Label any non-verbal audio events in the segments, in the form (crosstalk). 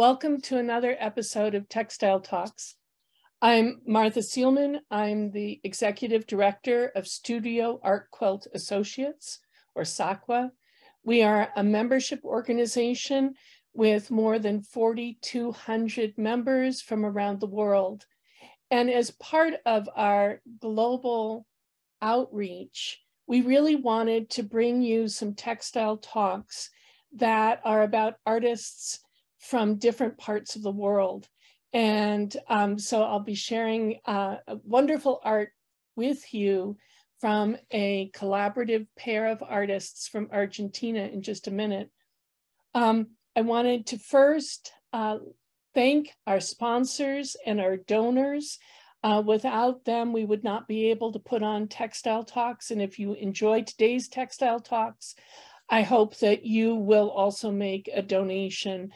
Welcome to another episode of Textile Talks. I'm Martha Seelman. I'm the Executive Director of Studio Art Quilt Associates, or SAQA. We are a membership organization with more than 4,200 members from around the world. And as part of our global outreach, we really wanted to bring you some textile talks that are about artists from different parts of the world. And um, so I'll be sharing uh, wonderful art with you from a collaborative pair of artists from Argentina in just a minute. Um, I wanted to first uh, thank our sponsors and our donors. Uh, without them, we would not be able to put on Textile Talks. And if you enjoy today's Textile Talks, I hope that you will also make a donation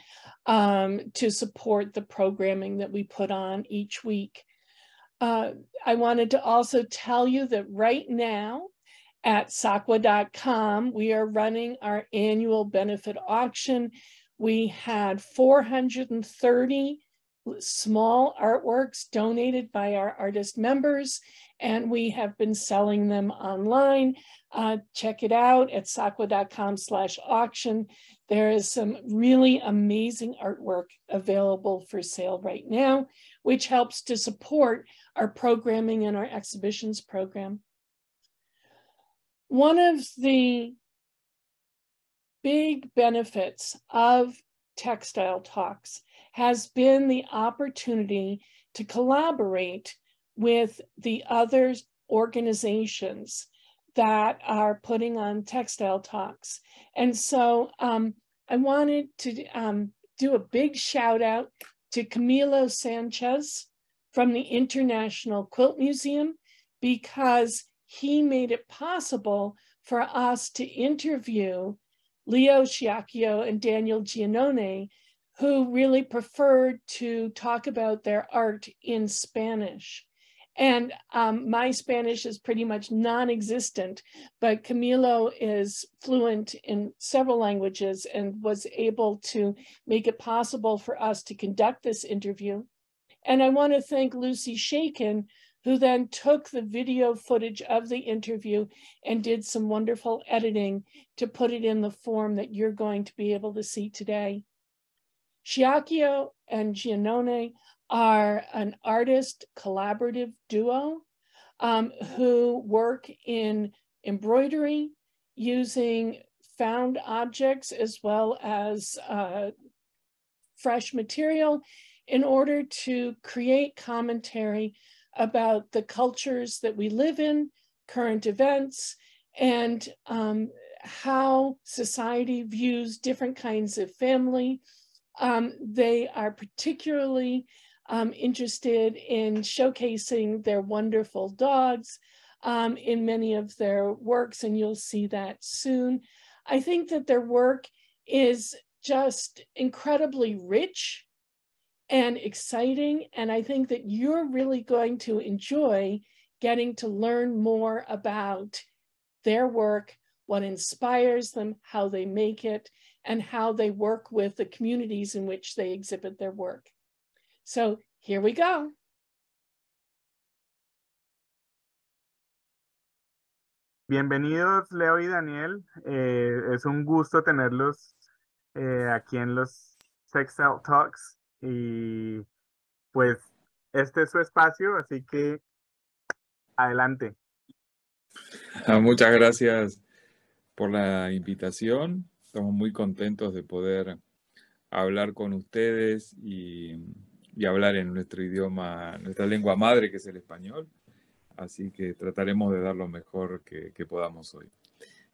um, to support the programming that we put on each week. Uh, I wanted to also tell you that right now at SAQA.com, we are running our annual benefit auction. We had 430 small artworks donated by our artist members, and we have been selling them online. Uh, check it out at SAQA.com slash auction. There is some really amazing artwork available for sale right now, which helps to support our programming and our exhibitions program. One of the big benefits of textile talks has been the opportunity to collaborate with the other organizations that are putting on textile talks. And so um, I wanted to um, do a big shout out to Camilo Sanchez from the International Quilt Museum because he made it possible for us to interview Leo Sciacchio and Daniel Giannone, who really preferred to talk about their art in Spanish. And um, my Spanish is pretty much non-existent, but Camilo is fluent in several languages and was able to make it possible for us to conduct this interview. And I want to thank Lucy Shakin, who then took the video footage of the interview and did some wonderful editing to put it in the form that you're going to be able to see today. Sciacchio and Giannone are an artist collaborative duo um, who work in embroidery using found objects as well as uh, fresh material in order to create commentary about the cultures that we live in, current events, and um, how society views different kinds of family. Um, they are particularly um, interested in showcasing their wonderful dogs um, in many of their works, and you'll see that soon. I think that their work is just incredibly rich and exciting, and I think that you're really going to enjoy getting to learn more about their work, what inspires them, how they make it, and how they work with the communities in which they exhibit their work. So here we go. Bienvenidos Leo y Daniel. Eh, es un gusto tenerlos eh, aquí en los Textile Talks y pues este es su espacio, así que adelante. Ah, muchas gracias por la invitación. Estamos muy contentos de poder hablar con ustedes y hablar en nuestro idioma, nuestra lengua madre, que es el español. Así que trataremos de dar lo mejor que, podamos hoy.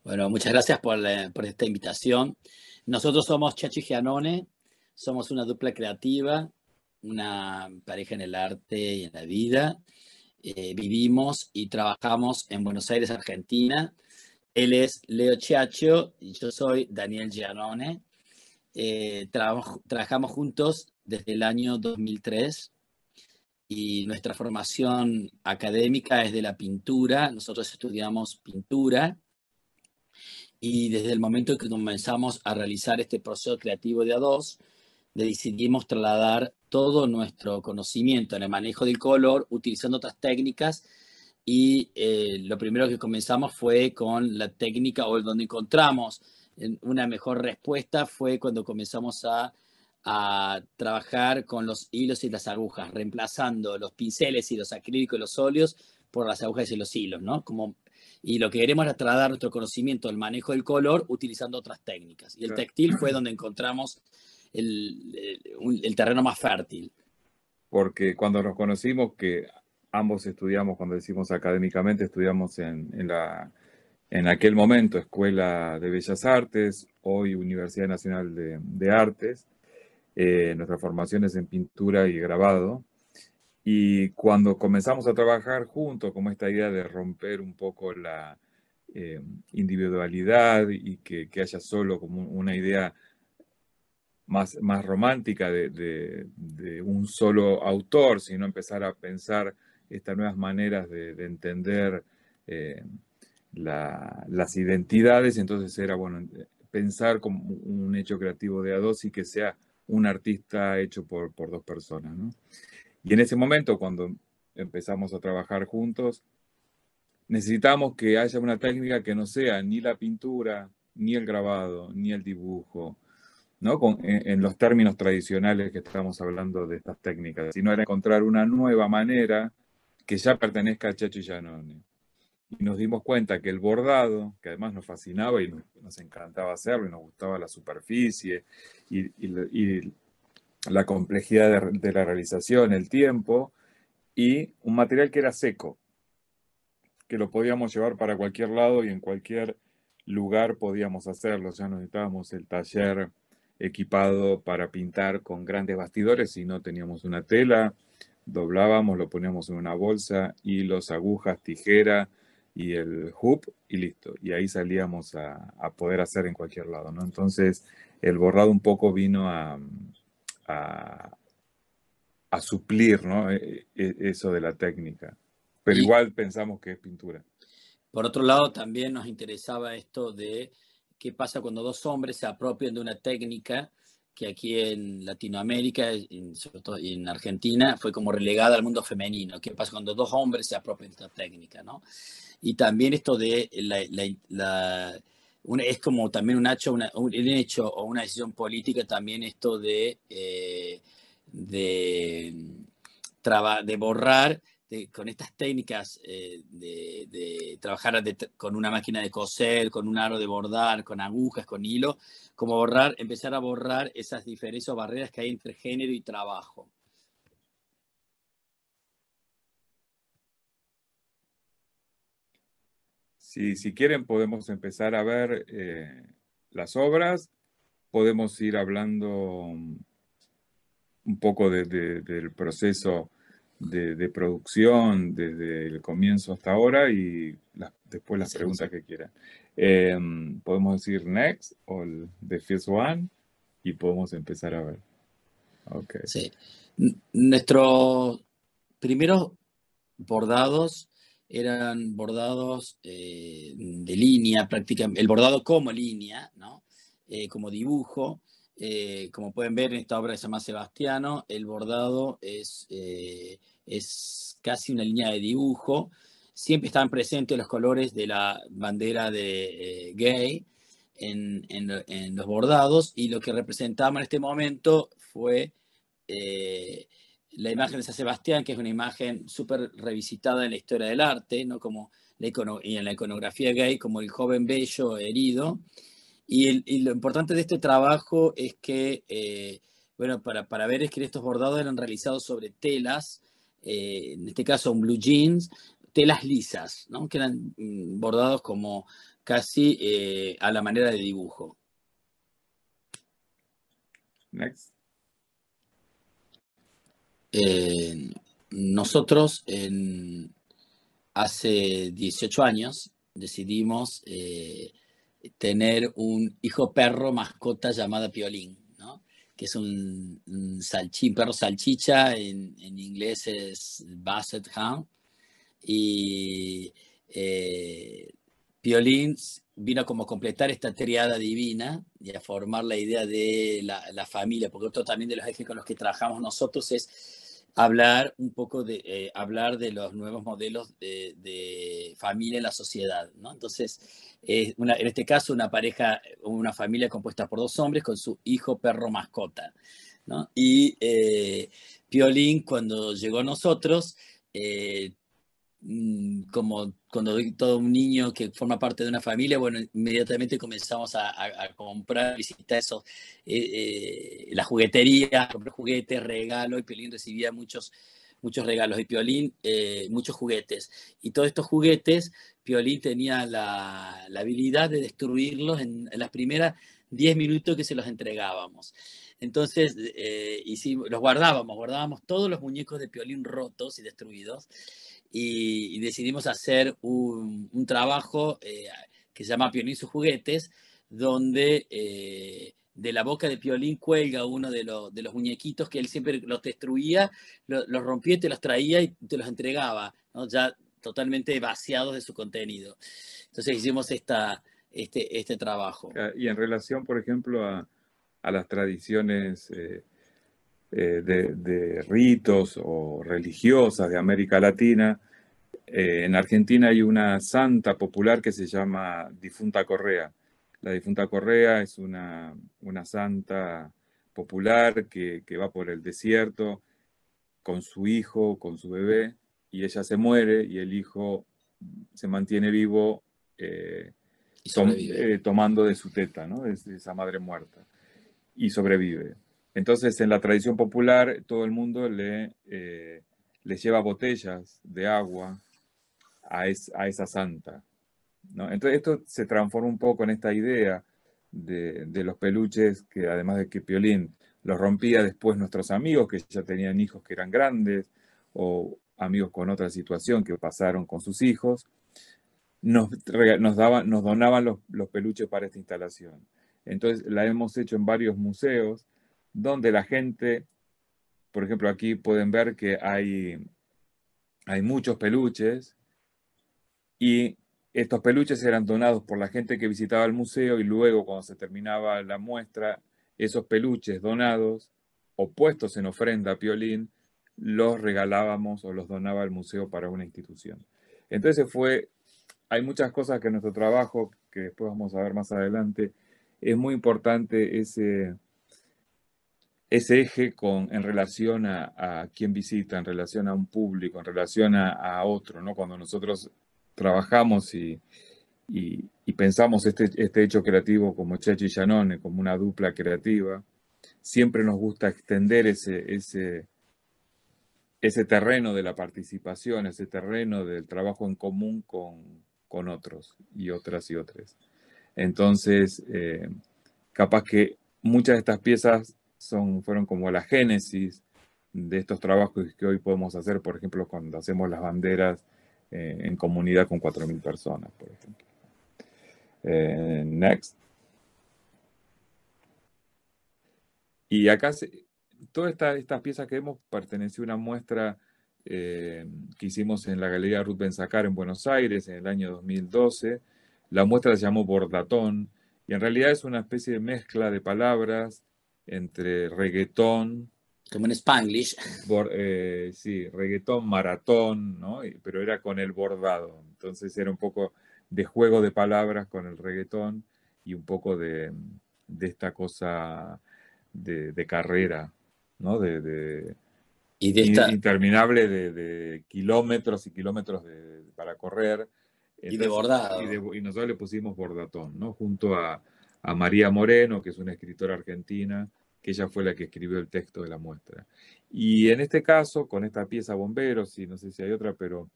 Bueno, muchas gracias por, por, esta invitación. Nosotros somos Chachi Gianone, somos una dupla creativa, una pareja en el arte y en la vida. Eh, vivimos y trabajamos en Buenos Aires, Argentina. Él es Leo Chiacho y yo soy Daniel Gianone. Eh, trabajamos juntos desde el año 2003 y nuestra formación académica es de la pintura. Nosotros estudiamos pintura y desde el momento que comenzamos a realizar este proceso creativo de A2, decidimos trasladar todo nuestro conocimiento en el manejo del color utilizando otras técnicas y eh, lo primero que comenzamos fue con la técnica o donde encontramos una mejor respuesta fue cuando comenzamos a, a, trabajar con los hilos y las agujas, reemplazando los pinceles y los acrílicos y los óleos por las agujas y los hilos, ¿no? Como, y lo que queremos es trasladar nuestro conocimiento del manejo del color utilizando otras técnicas. Y el textil fue donde encontramos el, el, terreno más fértil. Porque cuando nos conocimos, que ambos estudiamos, cuando decimos académicamente, estudiamos en, en, la, en aquel momento Escuela de Bellas Artes, hoy Universidad Nacional de, de Artes, eh, nuestras formaciones en pintura y grabado. Y cuando comenzamos a trabajar juntos, como esta idea de romper un poco la eh, individualidad y que, que, haya solo como una idea más, más romántica de, de, un solo autor, sino empezar a pensar estas nuevas maneras de, entender eh, las identidades. Entonces era, bueno, pensar como un hecho creativo de a dos y que sea un artista hecho por, por dos personas. ¿no? Y en ese momento, cuando empezamos a trabajar juntos, necesitamos que haya una técnica que no sea ni la pintura, ni el grabado, ni el dibujo, ¿no? en, los términos tradicionales que estamos hablando de estas técnicas, sino era encontrar una nueva manera que ya pertenezca a Checho y Giannone. Y nos dimos cuenta que el bordado, que además nos fascinaba y nos, encantaba hacerlo, y nos gustaba la superficie y, la complejidad de, de la realización, el tiempo, y un material que era seco, que lo podíamos llevar para cualquier lado y en cualquier lugar podíamos hacerlo. Ya necesitábamos el taller equipado para pintar con grandes bastidores, si no teníamos una tela, doblábamos, lo poníamos en una bolsa, hilos, agujas, tijera y el hoop y listo. Y ahí salíamos a, poder hacer en cualquier lado, ¿no? Entonces el bordado un poco vino a, a, suplir, ¿no? E, e, eso de la técnica. Pero igual pensamos que es pintura. Por otro lado, también nos interesaba esto de qué pasa cuando dos hombres se apropian de una técnica que aquí en Latinoamérica, y sobre todo en Argentina, fue como relegada al mundo femenino. ¿Qué pasa cuando dos hombres se apropian de esta técnica? ¿no? Y también esto de la, es como también un hecho, un hecho o una decisión política, también esto de, eh, de, de borrar con estas técnicas eh, de, trabajar con una máquina de coser, con un aro de bordar, con agujas, con hilo, como borrar, empezar a borrar esas diferencias o barreras que hay entre género y trabajo. Si, si quieren podemos empezar a ver eh, las obras, podemos ir hablando un poco del proceso de, producción desde el comienzo hasta ahora y después las preguntas que quieran. Em, podemos decir next o the first one y podemos empezar a ver. Okay. Sí. Nuestros primeros bordados eran bordados eh, de línea, prácticamente, el bordado como línea, ¿no? Eh, como dibujo. Eh, como pueden ver en esta obra que se llama Sebastiano, el bordado es, eh, es casi una línea de dibujo. Siempre están presentes los colores de la bandera de eh, gay en, en, los bordados y lo que representamos en este momento fue la imagen de San Sebastián, que es una imagen súper revisitada en la historia del arte, ¿no? como y en la iconografía gay, como el joven bello herido y, lo importante de este trabajo es que, eh, bueno, para, para, ver es que estos bordados eran realizados sobre telas, eh, en este caso un blue jeans, telas lisas, ¿no? que eran mm, bordados como casi eh, a la manera de dibujo. Next. nosotros en, hace 18 años decidimos tener un hijo perro mascota llamada Piolín, ¿no? que es un, perro salchicha, en, inglés es Basset Hound, y eh, Piolín vino como a completar esta triada divina y a formar la idea de la, familia, porque otro también de los ejes con los que trabajamos nosotros es hablar un poco de, eh, hablar de los nuevos modelos de, familia en la sociedad, ¿no? Entonces, en este caso, una pareja, una familia compuesta por dos hombres con su hijo, perro, mascota, ¿no? Y eh, Piolín, cuando llegó a nosotros, eh, como cuando todo un niño que forma parte de una familia, bueno, inmediatamente comenzamos a, comprar, visitar eso, eh, eh, la juguetería, comprar juguetes, regalos, y Piolín recibía muchos, muchos regalos, y Piolín eh, muchos juguetes. Y todos estos juguetes, Piolín tenía la, habilidad de destruirlos en, en las primeras 10 minutos que se los entregábamos. Entonces, eh, los guardábamos, guardábamos todos los muñecos de Piolín rotos y destruidos y, decidimos hacer un, trabajo eh, que se llama Piolín sus juguetes, donde eh, de la boca de Piolín cuelga uno de, los muñequitos que él siempre los destruía, los, rompía te los traía y te los entregaba, ya totalmente vaciados de su contenido. Entonces hicimos esta, este, este trabajo. Ah, y en relación, por ejemplo, a a las tradiciones eh, eh, de, ritos o religiosas de América Latina. Eh, en Argentina hay una santa popular que se llama Difunta Correa. La Difunta Correa es una, una santa popular que, va por el desierto con su hijo, con su bebé, y ella se muere y el hijo se mantiene vivo tomando de su teta, ¿no? de esa madre muerta y sobrevive. Entonces, en la tradición popular, todo el mundo le, eh, le lleva botellas de agua a, a esa santa. ¿no? Entonces, esto se transforma un poco en esta idea de, de, los peluches, que además de que Piolín los rompía después nuestros amigos, que ya tenían hijos que eran grandes, o amigos con otra situación que pasaron con sus hijos, nos, nos, daban, nos donaban los, los peluches para esta instalación. Entonces la hemos hecho en varios museos donde la gente, por ejemplo, aquí pueden ver que hay, hay muchos peluches y estos peluches eran donados por la gente que visitaba el museo y luego cuando se terminaba la muestra, esos peluches donados o puestos en ofrenda a Piolín, los regalábamos o los donaba el museo para una institución. Entonces fue, hay muchas cosas que en nuestro trabajo, que después vamos a ver más adelante, es muy importante ese, ese eje con, en relación a, quien visita, en relación a un público, en relación a, otro, ¿no? Cuando nosotros trabajamos y, y, pensamos este, este, hecho creativo como Chechi y Janone, como una dupla creativa, siempre nos gusta extender ese, ese, ese terreno de la participación, ese terreno del trabajo en común con, con otros y otras y otras. Entonces, eh, capaz que muchas de estas piezas son, fueron como la génesis de estos trabajos que hoy podemos hacer, por ejemplo, cuando hacemos las banderas eh, en comunidad con 4.000 personas, por ejemplo. Eh, next. Y acá, todas estas piezas que vemos pertenecen a una muestra que hicimos en la Galería Ruth Benzacar en Buenos Aires en el año 2012 la muestra se llamó Bordatón y en realidad es una especie de mezcla de palabras entre reggaetón. Como en Spanglish. Eh, sí, reggaetón, maratón, ¿no? pero era con el bordado. Entonces era un poco de juego de palabras con el reggaetón y un poco de, esta cosa de, carrera, ¿no? De, y de interminable de, kilómetros y kilómetros para correr y de bordado. Y, nosotros le pusimos bordatón, ¿no? Junto a, María Moreno, que es una escritora argentina, que ella fue la que escribió el texto de la muestra. Y en este caso, con esta pieza Bomberos, y no sé si hay otra, pero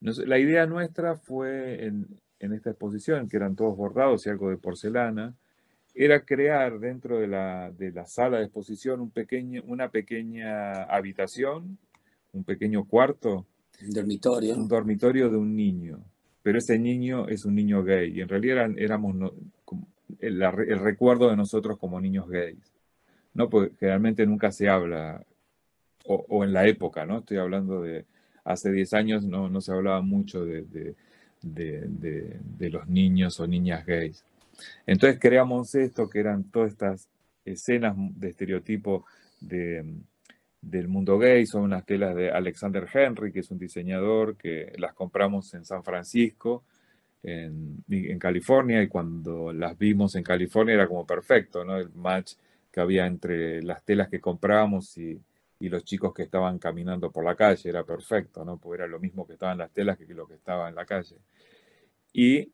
la idea nuestra fue en, esta exposición, que eran todos bordados y algo de porcelana, era crear dentro de la, de la sala de exposición un pequeño, una pequeña habitación, un pequeño cuarto, un dormitorio. Un dormitorio de un niño. Pero ese niño es un niño gay. Y en realidad éramos el, recuerdo de nosotros como niños gays. ¿no? Porque generalmente nunca se habla, o, en la época, ¿no? Estoy hablando de hace 10 años, no, no se hablaba mucho de, de, los niños o niñas gays. Entonces creamos esto, que eran todas estas escenas de estereotipo del mundo gay, son unas telas de Alexander Henry, que es un diseñador que las compramos en San Francisco, en, California, y cuando las vimos en California era como perfecto, ¿no? El match que había entre las telas que comprábamos y, y los chicos que estaban caminando por la calle, era perfecto, ¿no? Porque era lo mismo que estaban las telas que lo que estaba en la calle. Y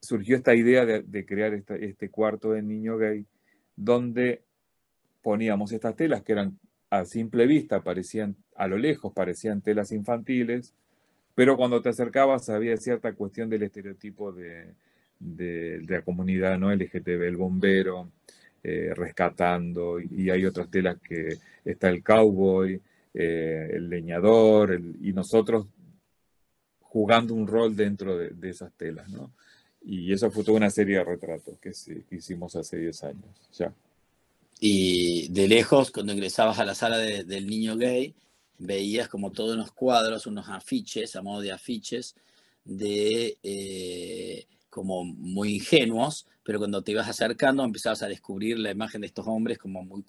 surgió esta idea de, crear este cuarto de niño gay, donde poníamos estas telas que eran a simple vista, parecían a lo lejos, parecían telas infantiles, pero cuando te acercabas había cierta cuestión del estereotipo de, de la comunidad ¿no? LGTB, el bombero, eh, rescatando, y hay otras telas que está el cowboy, eh, el leñador, y nosotros jugando un rol dentro de, esas telas, ¿no? Y eso fue toda una serie de retratos que, hicimos hace 10 años, ya. Y de lejos, cuando ingresabas a la sala del niño gay, veías como todos unos cuadros, unos afiches, a modo de afiches, de eh, como muy ingenuos, pero cuando te ibas acercando empezabas a descubrir la imagen de estos hombres como muy,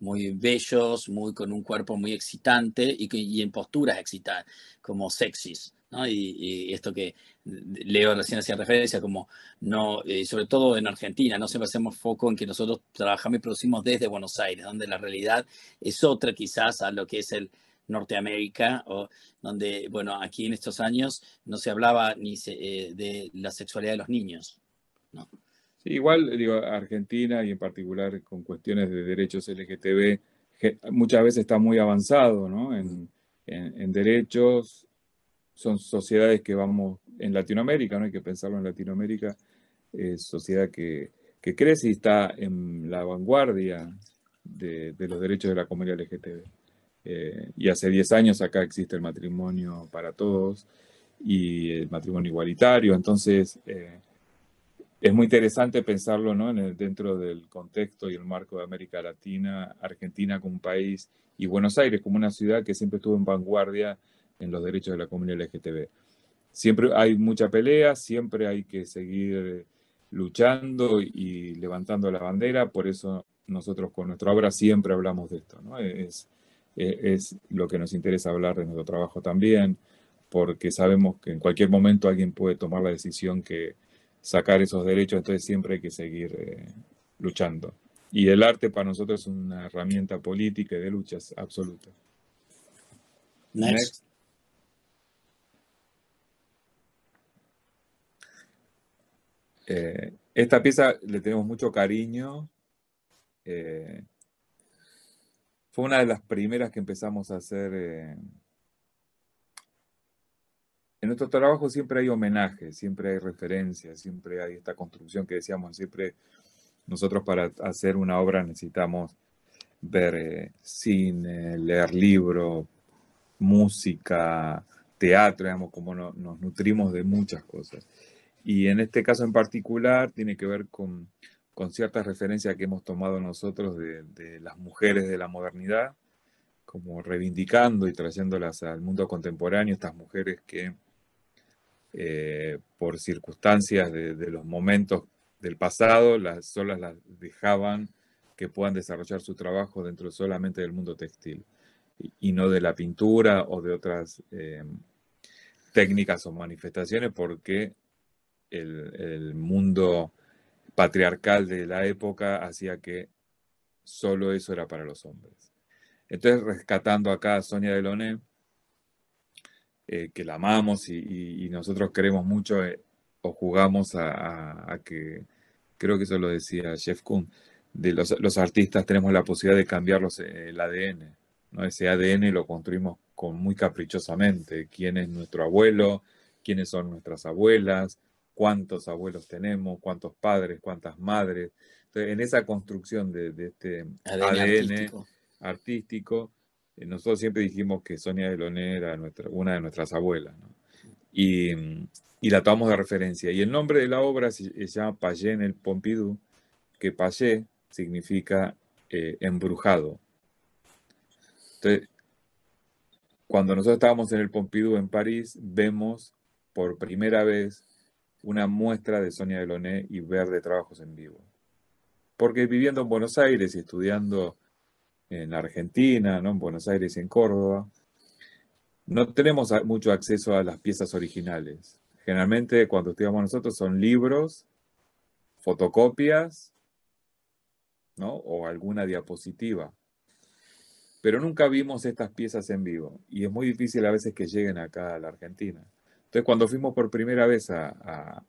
muy bellos, muy, con un cuerpo muy excitante y, en posturas excitantes, como sexys. ¿no? Y, esto que Leo recién hacía referencia, como no, eh, sobre todo en Argentina, no siempre hacemos foco en que nosotros trabajamos y producimos desde Buenos Aires, donde la realidad es otra quizás a lo que es el, Norteamérica, o donde, bueno, aquí en estos años no se hablaba ni eh, de la sexualidad de los niños. ¿no? igual, digo, Argentina y en particular con cuestiones de derechos LGTB, muchas veces está muy avanzado ¿no? en, derechos. Son sociedades que vamos en Latinoamérica, no hay que pensarlo en Latinoamérica, es sociedad que, crece y está en la vanguardia de, de los derechos de la comunidad LGTB. Eh, y hace 10 años acá existe el matrimonio para todos y el matrimonio igualitario. Entonces, eh, es muy interesante pensarlo ¿no? en dentro del contexto y el marco de América Latina, Argentina como un país y Buenos Aires como una ciudad que siempre estuvo en vanguardia en los derechos de la comunidad LGTB. Siempre hay mucha pelea, siempre hay que seguir luchando y levantando la bandera, por eso nosotros con nuestra obra siempre hablamos de esto. ¿no? Es, eh, es lo que nos interesa hablar de nuestro trabajo también, porque sabemos que en cualquier momento alguien puede tomar la decisión que sacar esos derechos, entonces siempre hay que seguir eh, luchando. Y el arte para nosotros es una herramienta política y de luchas absoluta. Next. Eh, esta pieza le tenemos mucho cariño. Fue una de las primeras que empezamos a hacer. Eh, en nuestro trabajo siempre hay homenaje, siempre hay referencias, siempre hay esta construcción que decíamos, siempre nosotros para hacer una obra necesitamos ver eh, cine, leer libros, música, teatro, digamos, como nos nutrimos de muchas cosas. Y en este caso en particular tiene que ver con con ciertas referencias que hemos tomado nosotros de, las mujeres de la modernidad, como reivindicando y trayéndolas al mundo contemporáneo, estas mujeres que eh, por circunstancias de, los momentos del pasado, las solas las dejaban que puedan desarrollar su trabajo dentro solamente del mundo textil y, no de la pintura o de otras eh, técnicas o manifestaciones porque el, el mundo patriarcal de la época hacía que solo eso era para los hombres. Entonces, rescatando acá a Sonia Deloné, eh, que la amamos y, nosotros queremos mucho eh, o jugamos a, que, creo que eso lo decía Jeff Kuhn, de los, artistas tenemos la posibilidad de cambiar eh, el ADN. ¿no? Ese ADN lo construimos con muy caprichosamente. ¿Quién es nuestro abuelo? ¿Quiénes son nuestras abuelas? Cuántos abuelos tenemos, cuántos padres, cuántas madres. Entonces, en esa construcción de, este ADN, artístico, eh, nosotros siempre dijimos que Sonia Deloné era nuestra, una de nuestras abuelas. Y, la tomamos de referencia. Y el nombre de la obra se, llama Payé en el Pompidou, que Payé significa eh, embrujado. Entonces, cuando nosotros estábamos en el Pompidou en París, vemos por primera vez una muestra de Sonia Deloné y ver de trabajos en vivo. Porque viviendo en Buenos Aires y estudiando en Argentina, ¿no? en Buenos Aires y en Córdoba, no tenemos mucho acceso a las piezas originales. Generalmente cuando estudiamos nosotros son libros, fotocopias, ¿no? o alguna diapositiva. Pero nunca vimos estas piezas en vivo y es muy difícil a veces que lleguen acá a la Argentina. Entonces cuando fuimos por primera vez a,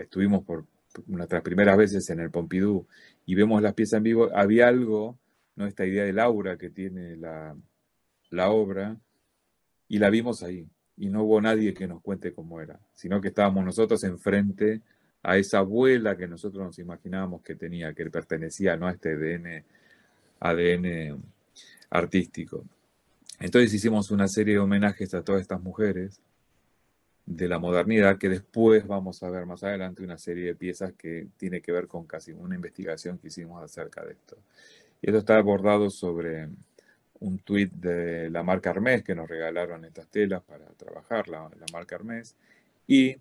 estuvimos por nuestras primeras veces en el Pompidou y vemos las piezas en vivo, había algo, ¿no? esta idea del aura que tiene la, obra, y la vimos ahí. Y no hubo nadie que nos cuente cómo era, sino que estábamos nosotros enfrente a esa abuela que nosotros nos imaginábamos que tenía, que pertenecía ¿no? a este ADN, ADN artístico. Entonces hicimos una serie de homenajes a todas estas mujeres de la modernidad que después vamos a ver más adelante una serie de piezas que tiene que ver con casi una investigación que hicimos acerca de esto. Y esto está abordado sobre un tuit de la marca Hermes que nos regalaron estas telas para trabajar, la, marca Hermes. Y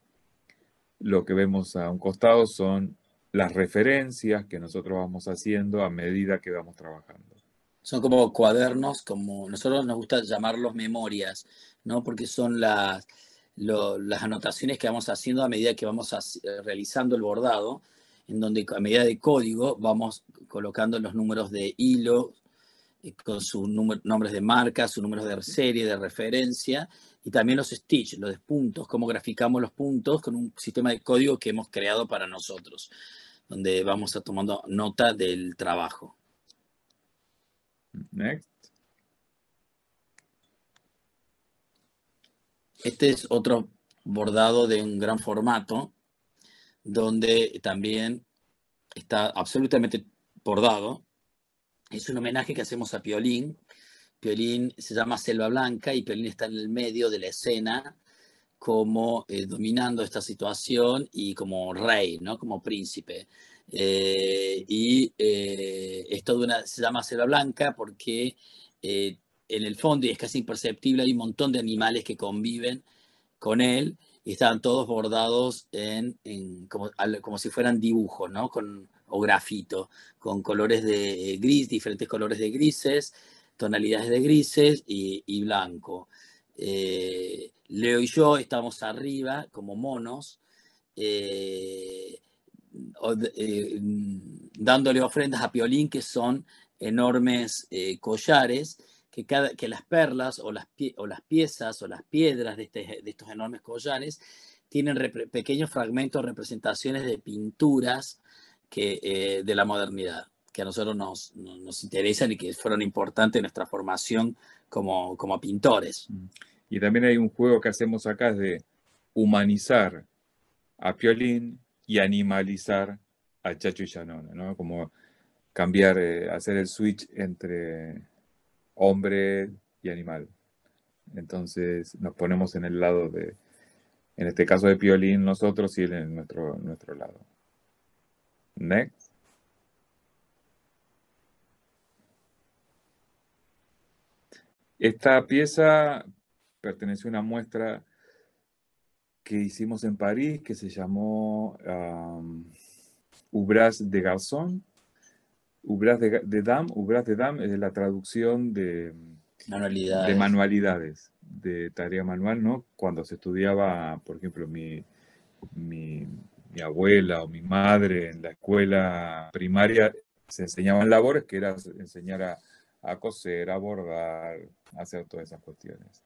lo que vemos a un costado son las referencias que nosotros vamos haciendo a medida que vamos trabajando. Son como cuadernos, como nosotros nos gusta llamarlos memorias, ¿no? Porque son las, las anotaciones que vamos haciendo a medida que vamos realizando el bordado, en donde a medida de código vamos colocando los números de hilo, con sus nombres de marca, sus números de serie, de referencia, y también los stitch, los puntos, cómo graficamos los puntos con un sistema de código que hemos creado para nosotros, donde vamos tomando nota del trabajo. Next. Este es otro bordado de un gran formato, donde también está absolutamente bordado es un homenaje que hacemos a Piolín. Piolín se llama Selva Blanca y Piolín está en el medio de la escena como eh, dominando esta situación y como rey, ¿no? Como príncipe. Eh, y eh, esto se llama Selva Blanca porque en el fondo, y es casi imperceptible, hay un montón de animales que conviven con él y están todos bordados en, como, como, si fueran dibujos, ¿no? Con, o grafito, con colores de gris, diferentes colores de grises, tonalidades de grises y, blanco. Eh, Leo y yo estamos arriba como monos, eh, eh, dándole ofrendas a Piolín, que son enormes collares, que, cada, que las perlas o las, o las piezas o las piedras de, este, de estos enormes collares tienen pequeños fragmentos, representaciones de pinturas que, eh, de la modernidad, que a nosotros nos, nos, interesan y que fueron importantes en nuestra formación como, como pintores. Mm. Y también hay un juego que hacemos acá de humanizar a Piolín y animalizar a Chacho y Shannon, ¿no? Como cambiar, eh, hacer el switch entre hombre y animal. Entonces nos ponemos en el lado de, en este caso de Piolín nosotros y en nuestro, nuestro lado. Next. Esta pieza perteneció a una muestra que hicimos en París que se llamó um, Ubras de Garzón. Ubras de, de Dame, Ubras de Dame es la traducción de manualidades. de manualidades, de tarea manual, ¿no? Cuando se estudiaba, por ejemplo, mi, mi mi abuela o mi madre en la escuela primaria se enseñaban labores que era enseñar a, coser, a bordar, a hacer todas esas cuestiones.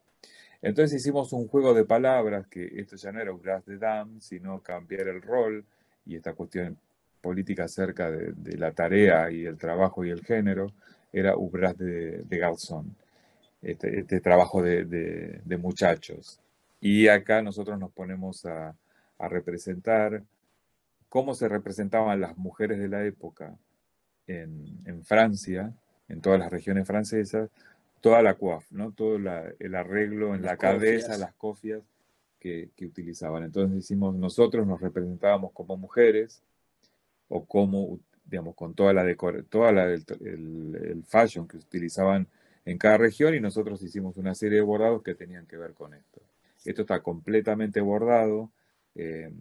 Entonces hicimos un juego de palabras que esto ya no era Ubras de Dam, sino cambiar el rol y esta cuestión política acerca de, la tarea y el trabajo y el género era Ubras de, de este, este, trabajo de, muchachos. Y acá nosotros nos ponemos a, a representar cómo se representaban las mujeres de la época en, Francia, en todas las regiones francesas, toda la coif, ¿no? todo el arreglo en la cabeza, las cofias que, utilizaban. Entonces decimos, nosotros nos representábamos como mujeres o como, digamos, con toda la toda el, fashion que utilizaban en cada región y nosotros hicimos una serie de bordados que tenían que ver con esto. Esto está completamente bordado eh,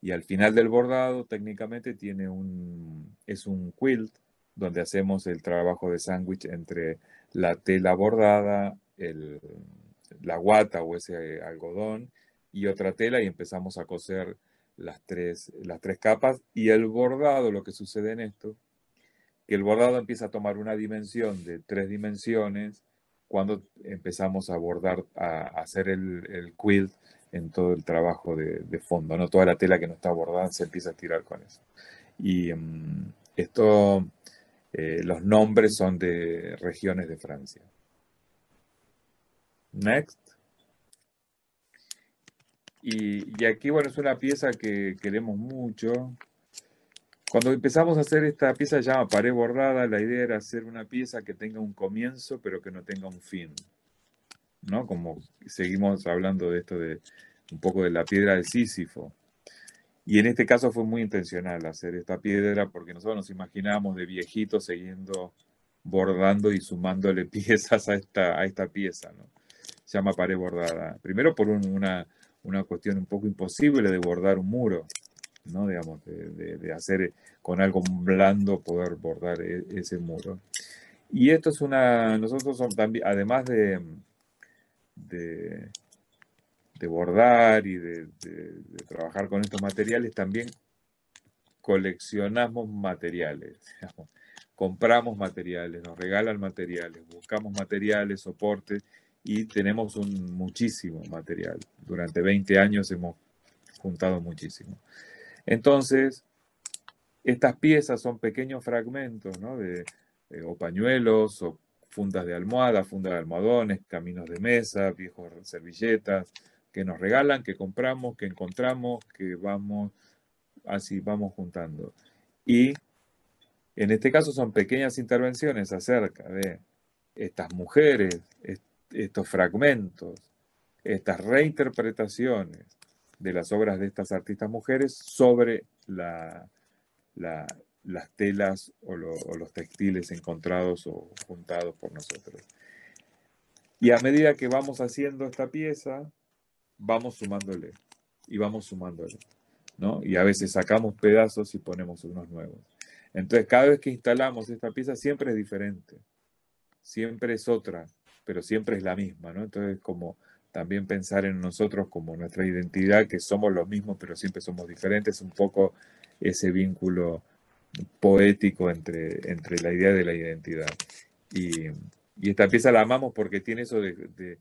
y al final del bordado técnicamente tiene un, es un quilt donde hacemos el trabajo de sándwich entre la tela bordada, la guata o ese algodón y otra tela y empezamos a coser las tres, las tres capas y el bordado, lo que sucede en esto, que el bordado empieza a tomar una dimensión de tres dimensiones cuando empezamos a bordar, a, hacer el, el, quilt en todo el trabajo de, fondo, ¿no? Toda la tela que no está bordada se empieza a estirar con eso. Y mm, esto, eh, los nombres son de regiones de Francia. Next. Y, aquí, bueno, es una pieza que queremos mucho. Cuando empezamos a hacer esta pieza se llama pared bordada, la idea era hacer una pieza que tenga un comienzo, pero que no tenga un fin. ¿No? Como seguimos hablando de esto de un poco de la piedra de Sísifo. Y en este caso fue muy intencional hacer esta piedra porque nosotros nos imaginábamos de viejitos siguiendo bordando y sumándole (laughs) piezas a esta, a esta pieza. ¿no? Se llama pared bordada. Primero por una, una cuestión un poco imposible de bordar un muro, ¿no? Digamos, de, hacer con algo blando poder bordar e, ese muro. Y esto es una, nosotros son también, además de, de, bordar y de, trabajar con estos materiales, también coleccionamos materiales, compramos materiales, nos regalan materiales, buscamos materiales, soportes y tenemos un muchísimo material. Durante 20 años hemos juntado muchísimo. Entonces, estas piezas son pequeños fragmentos, ¿no? De, o pañuelos, o fundas de almohada, fundas de almohadones, caminos de mesa, viejos servilletas, que nos regalan, que compramos, que encontramos, que vamos, así vamos juntando. Y en este caso son pequeñas intervenciones acerca de estas mujeres, estos fragmentos, estas reinterpretaciones de las obras de estas artistas mujeres sobre las telas o, los textiles encontrados o juntados por nosotros. Y a medida que vamos haciendo esta pieza, vamos sumándole y vamos sumándole, ¿no? Y a veces sacamos pedazos y ponemos unos nuevos. Entonces, cada vez que instalamos esta pieza, siempre es diferente, siempre es otra, pero siempre es la misma, ¿no? Entonces, como también pensar en nosotros como nuestra identidad, que somos los mismos, pero siempre somos diferentes, un poco ese vínculo poético entre, entre la idea de la identidad. Y, esta pieza la amamos porque tiene eso de,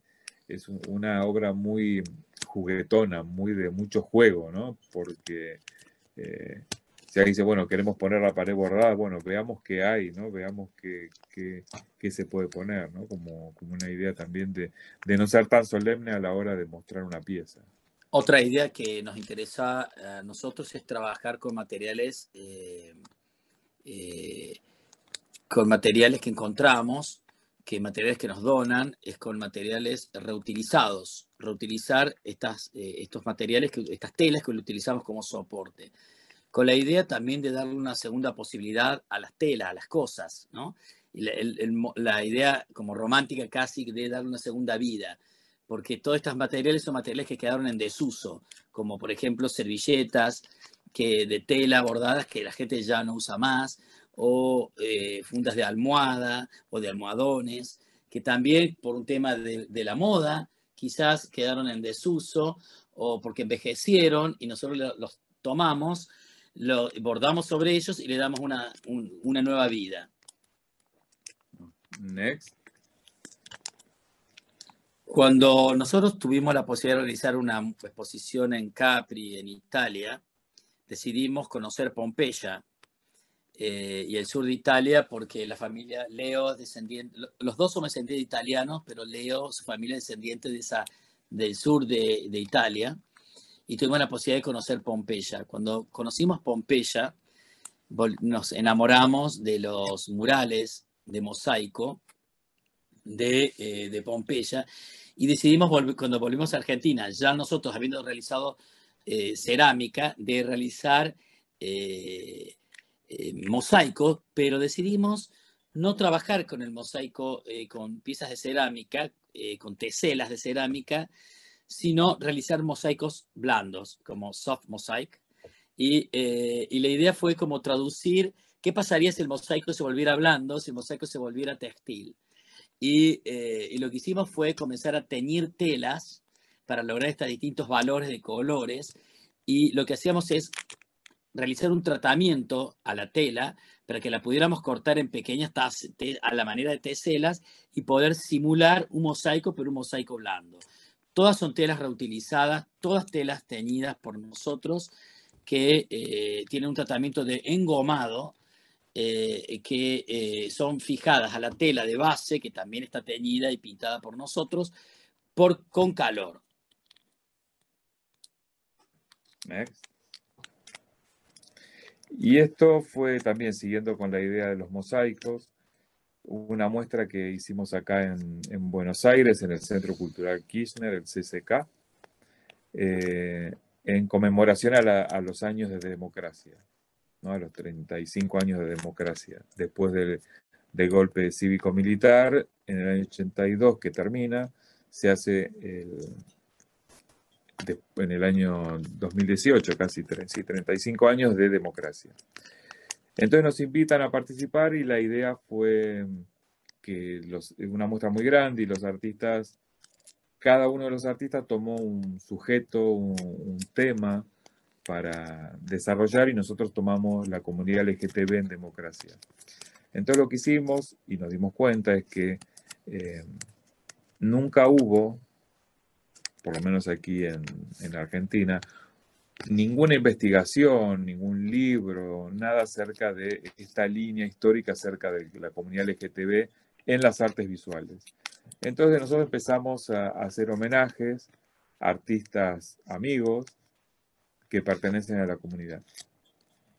es una obra muy juguetona, muy de mucho juego, ¿no? Porque eh, si alguien dice, bueno, queremos poner la pared bordada, bueno, veamos qué hay, ¿no? Veamos qué, qué, se puede poner, ¿no? Como, como una idea también de, no ser tan solemne a la hora de mostrar una pieza. Otra idea que nos interesa a nosotros es trabajar con materiales, eh, eh, con materiales que encontramos, que materiales que nos donan, es con materiales reutilizados, reutilizar estas, eh, estos materiales, estas telas que utilizamos como soporte con la idea también de darle una segunda posibilidad a las telas, a las cosas, ¿no? La, idea como romántica casi de darle una segunda vida, porque todos estos materiales son materiales que quedaron en desuso, como por ejemplo servilletas que, de tela bordadas que la gente ya no usa más, o eh, fundas de almohada o de almohadones, que también por un tema de, de la moda quizás quedaron en desuso o porque envejecieron y nosotros los tomamos lo bordamos sobre ellos y le damos una, una nueva vida. Next. Cuando nosotros tuvimos la posibilidad de realizar una exposición en Capri, en Italia, decidimos conocer Pompeya eh, y el sur de Italia porque la familia Leo, descendiente, los dos somos descendientes italianos, pero Leo, su familia es descendiente de esa, del sur de, de Italia y tuvimos la posibilidad de conocer Pompeya. Cuando conocimos Pompeya, nos enamoramos de los murales de mosaico de, eh, de Pompeya y decidimos, cuando volvimos a Argentina, ya nosotros habiendo realizado eh, cerámica, de realizar eh, mosaico, pero decidimos no trabajar con el mosaico con piezas de cerámica, con teselas de cerámica, sino realizar mosaicos blandos, como soft mosaic. Y, eh, y, la idea fue como traducir qué pasaría si el mosaico se volviera blando, si el mosaico se volviera textil. Y, y lo que hicimos fue comenzar a teñir telas para lograr estos distintos valores de colores. Y lo que hacíamos es realizar un tratamiento a la tela para que la pudiéramos cortar en pequeñas a la manera de teselas y poder simular un mosaico, pero un mosaico blando. Todas son telas reutilizadas, todas telas teñidas por nosotros que eh, tienen un tratamiento de engomado, eh, que eh, son fijadas a la tela de base, que también está teñida y pintada por nosotros, con calor. Y esto fue también siguiendo con la idea de los mosaicos, una muestra que hicimos acá en, Buenos Aires, en el Centro Cultural Kirchner, el CCK, eh, en conmemoración a, los años de democracia, ¿no? a los 35 años de democracia, después del, golpe cívico-militar, en el año 82 que termina, se hace en el año 2018, casi 35 años de democracia. Entonces nos invitan a participar y la idea fue que los, una muestra muy grande y los artistas, cada uno de los artistas tomó un sujeto, un, tema para desarrollar y nosotros tomamos la comunidad LGTB en democracia. Entonces lo que hicimos y nos dimos cuenta es que eh, nunca hubo por lo menos aquí en, Argentina, ninguna investigación, ningún libro, nada acerca de esta línea histórica acerca de la comunidad LGTB en las artes visuales. Entonces nosotros empezamos a, hacer homenajes a artistas amigos que pertenecen a la comunidad.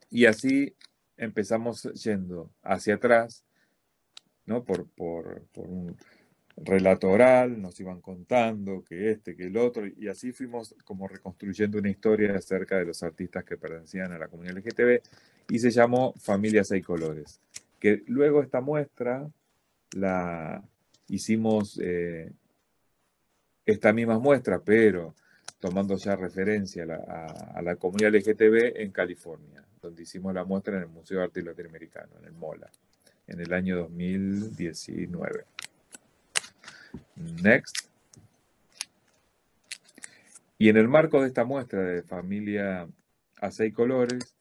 Y así empezamos yendo hacia atrás, ¿no? Por, por, por un, relato oral, nos iban contando que este, que el otro, y así fuimos como reconstruyendo una historia acerca de los artistas que pertenecían a la comunidad LGTB y se llamó Familia Seis Colores. Que luego esta muestra la hicimos eh, esta misma muestra, pero tomando ya referencia a la, a la, comunidad LGTB en California, donde hicimos la muestra en el Museo de Arte Latinoamericano, en el MOLA, en el año 2019. Next. Y en el marco de esta muestra de familia a seis colores,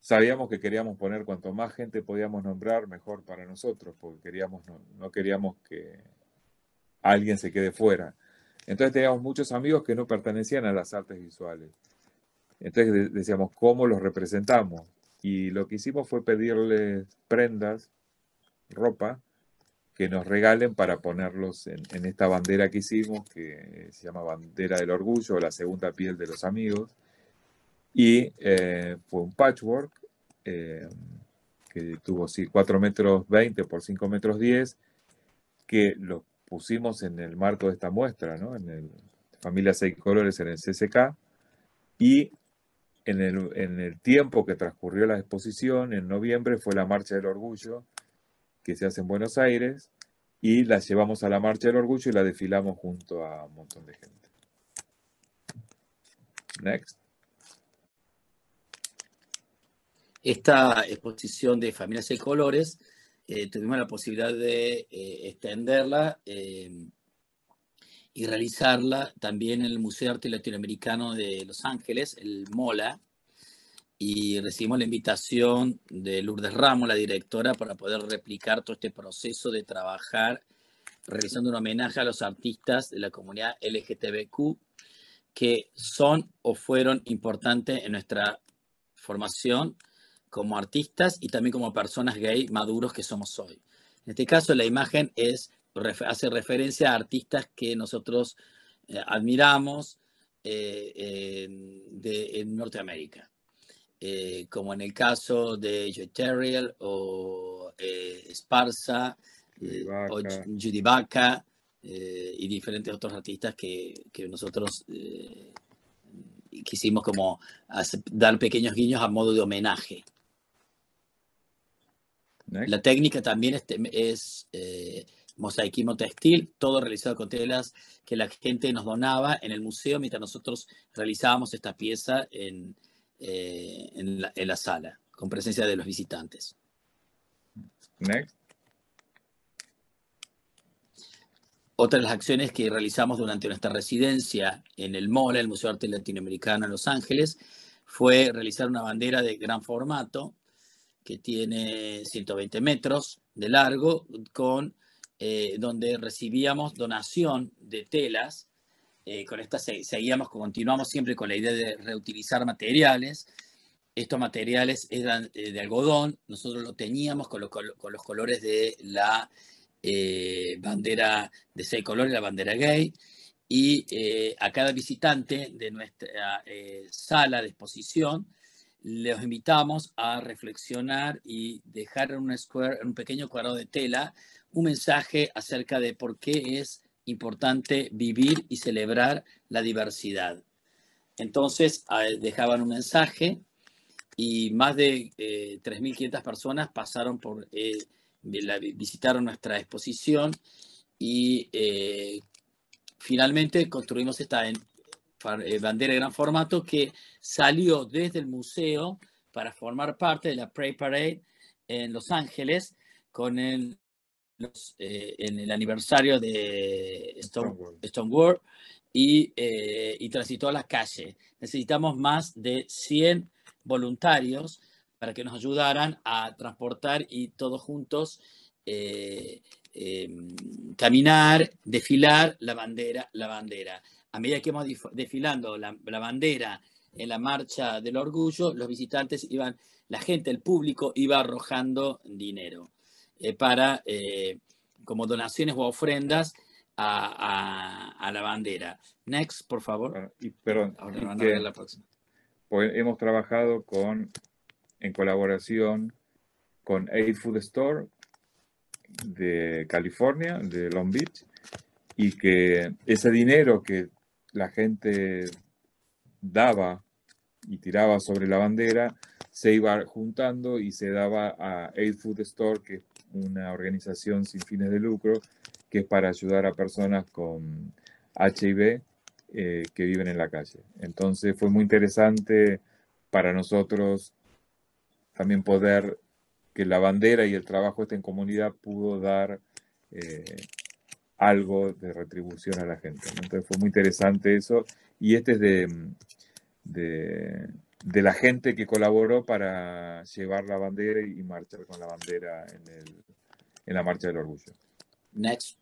sabíamos que queríamos poner cuanto más gente podíamos nombrar, mejor para nosotros, porque queríamos, no, queríamos que alguien se quede fuera. Entonces teníamos muchos amigos que no pertenecían a las artes visuales. Entonces decíamos, ¿cómo los representamos? Y lo que hicimos fue pedirles prendas, ropa, que nos regalen para ponerlos en, esta bandera que hicimos, que se llama Bandera del Orgullo, la segunda piel de los amigos. Y eh, fue un patchwork eh, que tuvo sí, 4 metros 20 por 5 metros 10, que lo pusimos en el marco de esta muestra, ¿no? en el Familia Seis Colores en el CCK. Y en el, en el tiempo que transcurrió la exposición, en noviembre, fue la Marcha del Orgullo, que se hace en Buenos Aires y la llevamos a la Marcha del Orgullo y la desfilamos junto a un montón de gente. Next. Esta exposición de Familias y Colores eh, tuvimos la posibilidad de eh, extenderla eh, y realizarla también en el Museo de Arte Latinoamericano de Los Ángeles, el MOLA, y recibimos la invitación de Lourdes Ramos, la directora, para poder replicar todo este proceso de trabajar realizando un homenaje a los artistas de la comunidad LGTBQ que son o fueron importantes en nuestra formación como artistas y también como personas gay maduros que somos hoy. En este caso, la imagen hace referencia a artistas que nosotros eh, admiramos eh, de, en Norteamérica. Eh, como en el caso de Joe Terriel o eh, Esparza, eh, o Judy Baca y diferentes otros artistas que, que nosotros quisimos como dar pequeños guiños a modo de homenaje. La técnica también es, mosaicismo textil, todo realizado con telas que la gente nos donaba en el museo mientras nosotros realizábamos esta pieza en, eh, en, la, sala, con presencia de los visitantes. Next. Otra de las acciones que realizamos durante nuestra residencia en el MOLA, el Museo de Arte Latinoamericano en Los Ángeles, fue realizar una bandera de gran formato que tiene 120 metros de largo, con, eh, donde recibíamos donación de telas. Eh, con esta seguíamos, continuamos siempre con la idea de reutilizar materiales. Estos materiales eran eh, de algodón, nosotros lo teníamos con, con los colores de la bandera de seis colores, la bandera gay, y a cada visitante de nuestra sala de exposición les invitamos a reflexionar y dejar en un, square, en un pequeño cuadrado de tela un mensaje acerca de por qué es importante vivir y celebrar la diversidad. Entonces dejaban un mensaje y más de 3.500 eh, personas pasaron por, eh, visitaron nuestra exposición y eh, finalmente construimos esta eh, bandera de gran formato que salió desde el museo para formar parte de la Pray Parade en Los Ángeles con el, eh, en el aniversario de Stonewall, y, eh, y transitó a la calle. Necesitamos más de 100 voluntarios para que nos ayudaran a transportar y todos juntos caminar, desfilar la bandera, la bandera. A medida que íbamos desfilando la, bandera en la marcha del orgullo, los visitantes iban, la gente, el público iba arrojando dinero eh, para, eh, como donaciones o ofrendas a, la bandera. Next, por favor. Ah, y, perdón, la próxima. Pues hemos trabajado con, en colaboración con Aid Food Store de California, de Long Beach, y que ese dinero que la gente daba y tiraba sobre la bandera, se iba juntando y se daba a Aid Food Store, que es una organización sin fines de lucro, que es para ayudar a personas con HIV eh, que viven en la calle. Entonces fue muy interesante para nosotros también poder que la bandera y el trabajo este en comunidad pudo dar eh, algo de retribución a la gente. Entonces fue muy interesante eso. Y este es de, de, la gente que colaboró para llevar la bandera y marchar con la bandera en, el, en la Marcha del Orgullo. Next.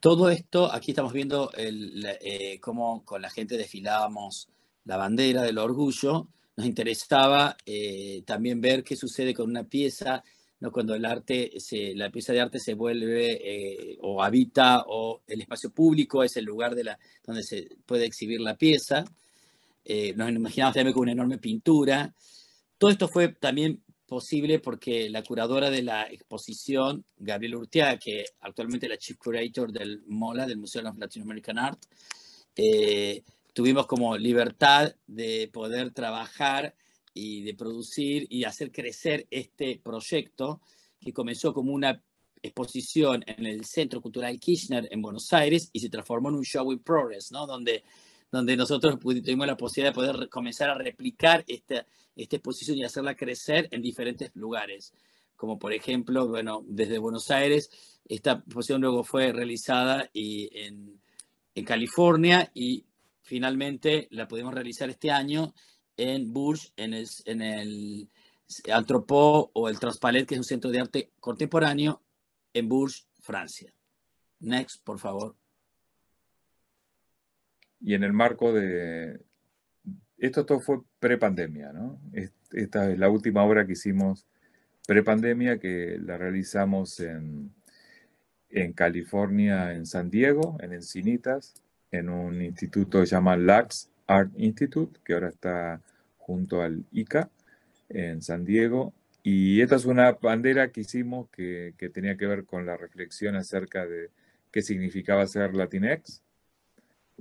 Todo esto, aquí estamos viendo el, eh, cómo con la gente desfilábamos la bandera del orgullo. Nos interesaba eh, también ver qué sucede con una pieza ¿no? cuando el arte, se, la pieza de arte se vuelve eh, o habita o el espacio público es el lugar de la, donde se puede exhibir la pieza. Eh, nos imaginamos también con una enorme pintura. Todo esto fue también posible porque la curadora de la exposición, Gabriel Urtea, que actualmente es la Chief Curator del MOLA, del Museo of Latin American Art, eh, tuvimos como libertad de poder trabajar y de producir y hacer crecer este proyecto que comenzó como una exposición en el Centro Cultural Kirchner en Buenos Aires y se transformó en un show in progress, ¿no? Donde, donde nosotros tuvimos la posibilidad de poder comenzar a replicar esta, esta exposición y hacerla crecer en diferentes lugares. Como por ejemplo, bueno, desde Buenos Aires, esta exposición luego fue realizada y en, California y finalmente la pudimos realizar este año en Bourges, en el, en el o el Transpalet, que es un centro de arte contemporáneo, en Bourges, Francia. Next, por favor. Y en el marco de... Esto todo fue prepandemia, ¿no? Esta es la última obra que hicimos prepandemia, que la realizamos en, en California, en San Diego, en Encinitas, en un instituto que se llama LAX Art Institute, que ahora está junto al ICA en San Diego. Y esta es una bandera que hicimos que, tenía que ver con la reflexión acerca de qué significaba ser Latinx,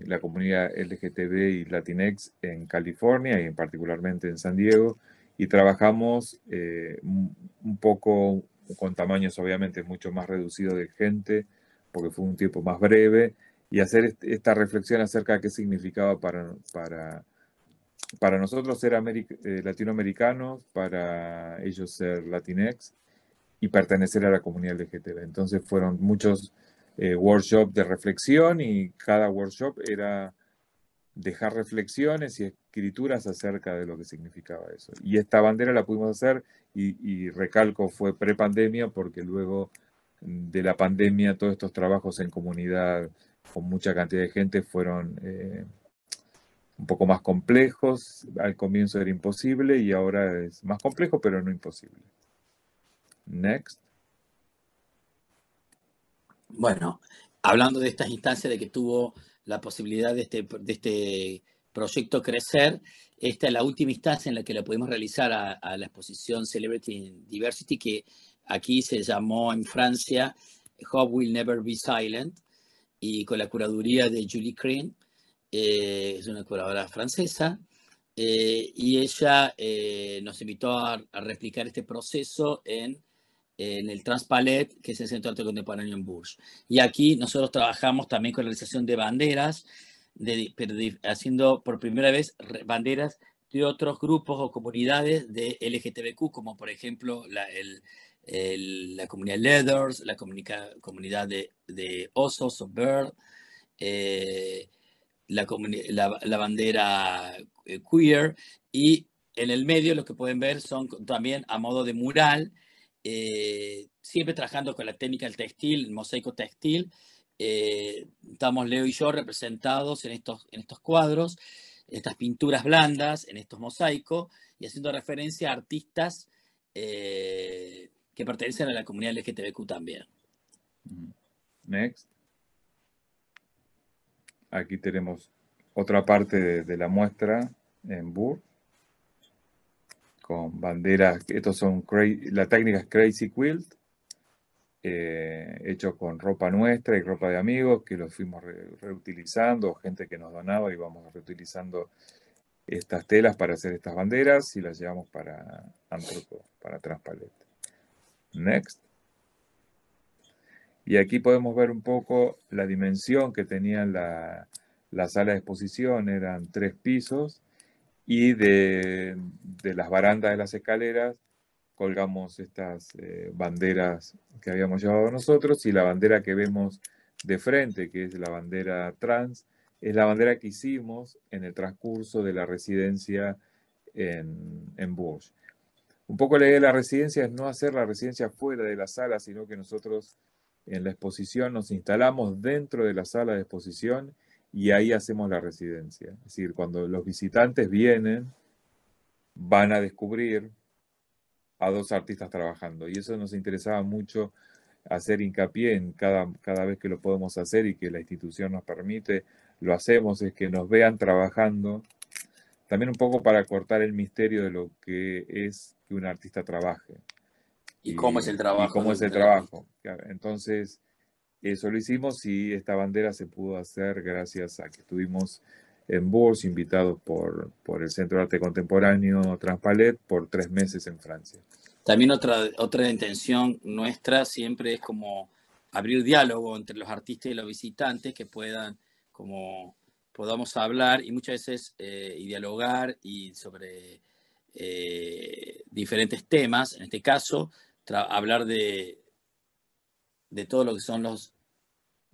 la comunidad LGTB y Latinx en California y en particularmente en San Diego. Y trabajamos eh, un poco con tamaños obviamente mucho más reducidos de gente, porque fue un tiempo más breve, y hacer esta reflexión acerca de qué significaba para, para, para nosotros ser eh, latinoamericanos, para ellos ser latinex y pertenecer a la comunidad LGTB. Entonces fueron muchos eh, workshops de reflexión y cada workshop era dejar reflexiones y escrituras acerca de lo que significaba eso. Y esta bandera la pudimos hacer y, recalco fue pre-pandemia porque luego de la pandemia todos estos trabajos en comunidad con mucha cantidad de gente fueron eh, un poco más complejos. Al comienzo era imposible y ahora es más complejo, pero no imposible. Next. Bueno, hablando de estas instancias de que tuvo la posibilidad de este, de este proyecto crecer, esta es la última instancia en la que la pudimos realizar a, la exposición Celebrity Diversity, que aquí se llamó en Francia Hope Will Never Be Silent, y con la curaduría de Julie Crane, eh, es una curadora francesa, eh, y ella eh, nos invitó a, replicar este proceso en en el Transpalet, que es el Centro de Arte Contemporáneo en Bourges. Y aquí nosotros trabajamos también con la realización de banderas, de, haciendo por primera vez banderas de otros grupos o comunidades de LGTBQ, como por ejemplo la, la comunidad Leathers, la comunidad de, de, osos o bird, eh, la, la, bandera eh, queer y en el medio lo que pueden ver son también a modo de mural eh, siempre trabajando con la técnica del textil, el mosaico textil. Eh, estamos Leo y yo representados en estos, en estos cuadros, estas pinturas blandas, en estos mosaicos, y haciendo referencia a artistas eh, que pertenecen a la comunidad LGTBQ también. Next. Aquí tenemos otra parte de, de la muestra en Burr con banderas, estos son, la técnica es Crazy Quilt, eh, hecho con ropa nuestra y ropa de amigos, que los fuimos reutilizando, gente que nos donaba y vamos reutilizando estas telas para hacer estas banderas y las llevamos para Antropo, para Transpalet. Next. Y aquí podemos ver un poco la dimensión que tenía la, la sala de exposición, eran tres pisos y de, las barandas de las escaleras colgamos estas eh, banderas que habíamos llevado nosotros y la bandera que vemos de frente, que es la bandera trans, es la bandera que hicimos en el transcurso de la residencia en, en Bourges. Un poco la idea de la residencia es no hacer la residencia fuera de la sala, sino que nosotros en la exposición nos instalamos dentro de la sala de exposición y ahí hacemos la residencia. Es decir, cuando los visitantes vienen, van a descubrir a dos artistas trabajando. Y eso nos interesaba mucho hacer hincapié en cada, cada vez que lo podemos hacer y que la institución nos permite, lo hacemos, es que nos vean trabajando, también un poco para cortar el misterio de lo que es que un artista trabaje. ¿Y, cómo es el trabajo? Y cómo es el trabajo. Entonces, eso lo hicimos y esta bandera se pudo hacer gracias a que estuvimos en Bourges, invitados por, por el Centro de Arte Contemporáneo Transpalet por tres meses en Francia. También otra, otra intención nuestra siempre es como abrir diálogo entre los artistas y los visitantes que puedan, como podamos hablar y muchas veces eh, y dialogar y sobre eh, diferentes temas, en este caso, hablar de, de todo lo que son los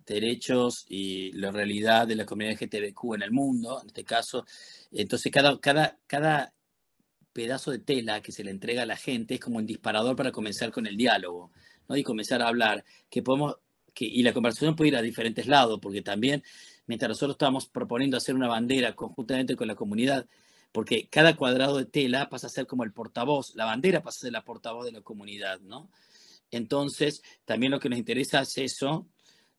derechos y la realidad de la comunidad LGTBQ en el mundo, en este caso. Entonces, cada, cada, cada pedazo de tela que se le entrega a la gente es como un disparador para comenzar con el diálogo, ¿no? Y comenzar a hablar, que podemos, que, y la conversación puede ir a diferentes lados, porque también, mientras nosotros estamos proponiendo hacer una bandera conjuntamente con la comunidad, porque cada cuadrado de tela pasa a ser como el portavoz, la bandera pasa a ser la portavoz de la comunidad, ¿no? Entonces, también lo que nos interesa es eso,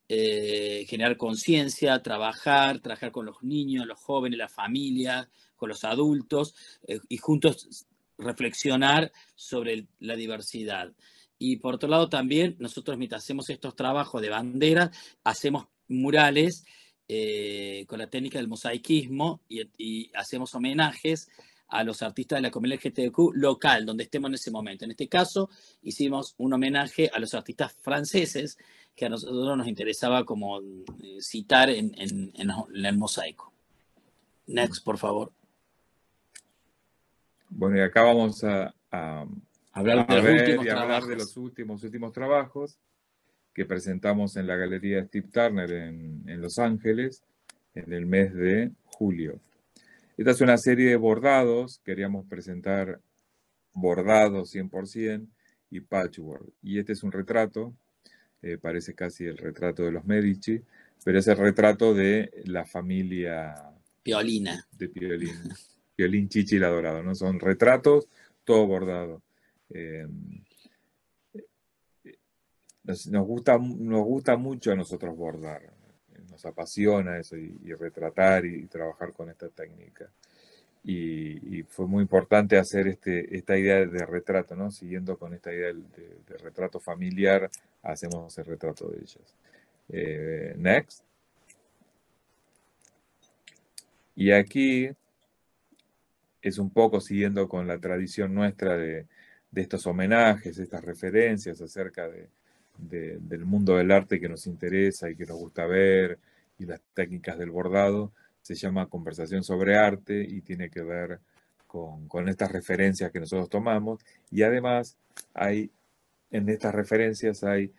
eh, generar conciencia, trabajar, trabajar con los niños, los jóvenes, la familia, con los adultos eh, y juntos reflexionar sobre la diversidad. Y por otro lado también nosotros mientras hacemos estos trabajos de bandera, hacemos murales eh, con la técnica del mosaicismo y hacemos homenajes a los artistas de la comunidad LGTBQ local, donde estemos en ese momento. En este caso, hicimos un homenaje a los artistas franceses que a nosotros nos interesaba como eh, citar en, el mosaico. Next, por favor. Bueno, y acá vamos a, hablar, de, los últimos hablar de los últimos, últimos trabajos que presentamos en la Galería Steve Turner en, en Los Ángeles en el mes de julio. Esta es una serie de bordados, queríamos presentar bordados 100% y patchwork. Y este es un retrato, eh, parece casi el retrato de los Medici, pero es el retrato de la familia... Piolina. De Piolín. (laughs) Piolín, Chichi y la Dorado, ¿no? Son retratos, todo bordado. Eh, nos, gusta, nos gusta mucho a nosotros bordar nos apasiona eso y, retratar y, trabajar con esta técnica. Y, fue muy importante hacer este, esta idea de retrato, ¿no? Siguiendo con esta idea de, retrato familiar, hacemos el retrato de ellas. Eh, next. Y aquí es un poco siguiendo con la tradición nuestra de, de estos homenajes, estas referencias acerca de, del mundo del arte que nos interesa y que nos gusta ver y las técnicas del bordado. Se llama Conversación sobre Arte y tiene que ver con, estas referencias que nosotros tomamos. Y además hay, en estas referencias hay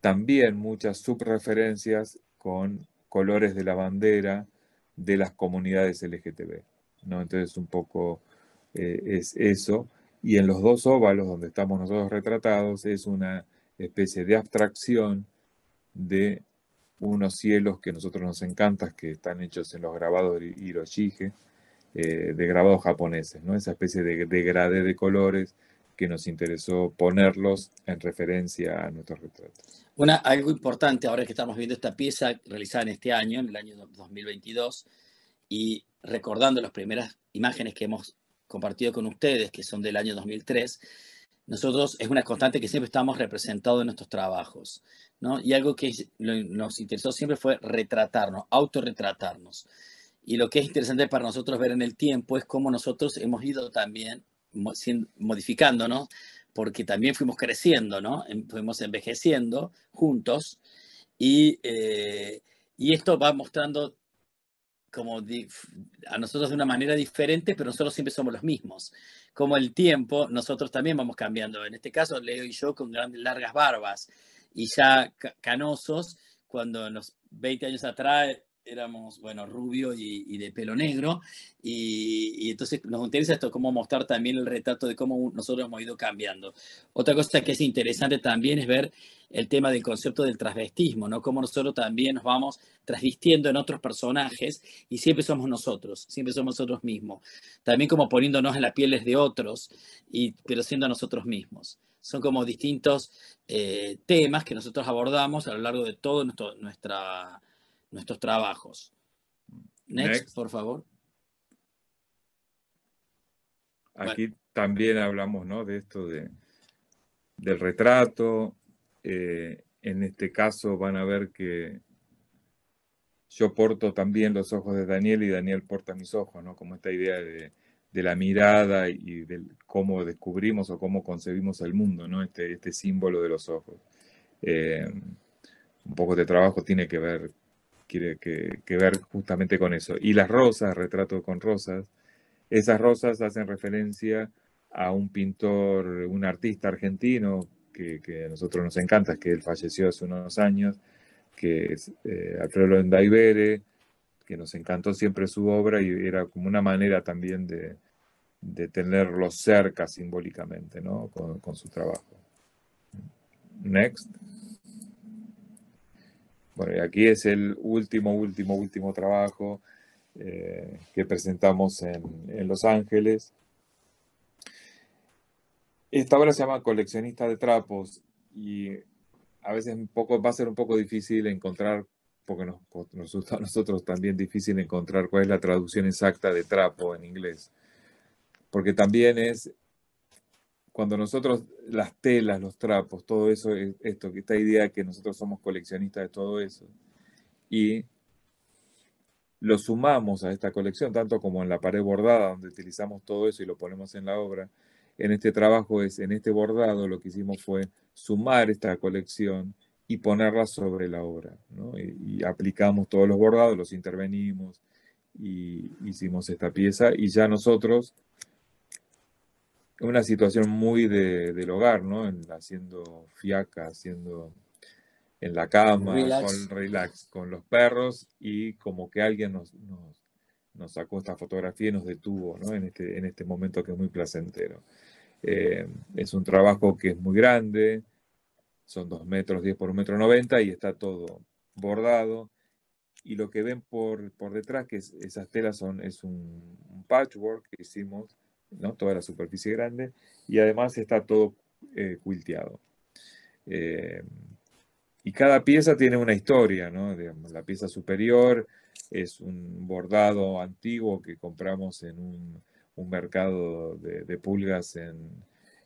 también muchas subreferencias con colores de la bandera de las comunidades LGTB. ¿no? Entonces un poco eh, es eso. Y en los dos óvalos donde estamos nosotros retratados es una especie de abstracción de unos cielos que a nosotros nos encantan, que están hechos en los grabados de Hiroshige, eh, de grabados japoneses, ¿no? esa especie de degradé de colores que nos interesó ponerlos en referencia a nuestros retratos. Una, algo importante ahora que estamos viendo esta pieza realizada en este año, en el año 2022, y recordando las primeras imágenes que hemos compartido con ustedes, que son del año 2003, nosotros es una constante que siempre estamos representados en nuestros trabajos, ¿no? Y algo que nos interesó siempre fue retratarnos, autorretratarnos. Y lo que es interesante para nosotros ver en el tiempo es cómo nosotros hemos ido también modificándonos, porque también fuimos creciendo, ¿no? Em, fuimos envejeciendo juntos y, eh, y esto va mostrando como a nosotros de una manera diferente, pero nosotros siempre somos los mismos. Como el tiempo, nosotros también vamos cambiando. En este caso, Leo y yo con grandes, largas barbas y ya canosos, cuando los 20 años atrás éramos, bueno, rubio y, de pelo negro, y, entonces nos interesa esto, cómo mostrar también el retrato de cómo nosotros hemos ido cambiando. Otra cosa que es interesante también es ver el tema del concepto del transvestismo, ¿no? Cómo nosotros también nos vamos transvistiendo en otros personajes y siempre somos nosotros, siempre somos nosotros mismos. También como poniéndonos en las pieles de otros, y, pero siendo nosotros mismos. Son como distintos eh, temas que nosotros abordamos a lo largo de nuestro, nuestra nuestros trabajos. Next, por favor. Aquí también hablamos ¿no? de esto de, del retrato. Eh, en este caso van a ver que yo porto también los ojos de Daniel y Daniel porta mis ojos, ¿no? Como esta idea de, la mirada y de cómo descubrimos o cómo concebimos el mundo, ¿no? Este, este símbolo de los ojos. Eh, un poco de trabajo tiene que ver quiere que, ver justamente con eso. Y las rosas, retrato con rosas, esas rosas hacen referencia a un pintor, un artista argentino que, a nosotros nos encanta, que él falleció hace unos años, que es eh, Alfredo Endaibere, que nos encantó siempre su obra y era como una manera también de, tenerlo cerca simbólicamente, ¿no? Con, con su trabajo. Next. Bueno, y aquí es el último, último, último trabajo eh, que presentamos en, Los Ángeles. Esta obra se llama Coleccionista de Trapos y a veces va a ser un poco difícil encontrar, porque nos, gusta a nosotros también difícil encontrar cuál es la traducción exacta de trapo en inglés. Porque también es cuando nosotros, las telas, los trapos, todo eso, esto, esta idea que nosotros somos coleccionistas de todo eso. Y lo sumamos a esta colección, tanto como en la pared bordada, donde utilizamos todo eso y lo ponemos en la obra. En este trabajo, es, en este bordado, lo que hicimos fue sumar esta colección y ponerla sobre la obra. Y, aplicamos todos los bordados, los intervenimos y hicimos esta pieza. Y ya nosotros, una situación muy del hogar, ¿no? haciendo fiaca, haciendo en la cama, con relax, con los perros y como que alguien nos, nos, sacó esta fotografía y nos detuvo ¿no? en, este, en este momento que es muy placentero. Eh, es un trabajo que es muy grande, son 2 metros 10 por 1 metro 90 y está todo bordado. Y lo que ven por, por detrás, que esas telas son, es un, patchwork que hicimos, ¿no? toda la superficie grande, y además está todo eh, quilteado. Eh, y cada pieza tiene una historia, ¿no? la pieza superior es un bordado antiguo que compramos en un, mercado de, pulgas en,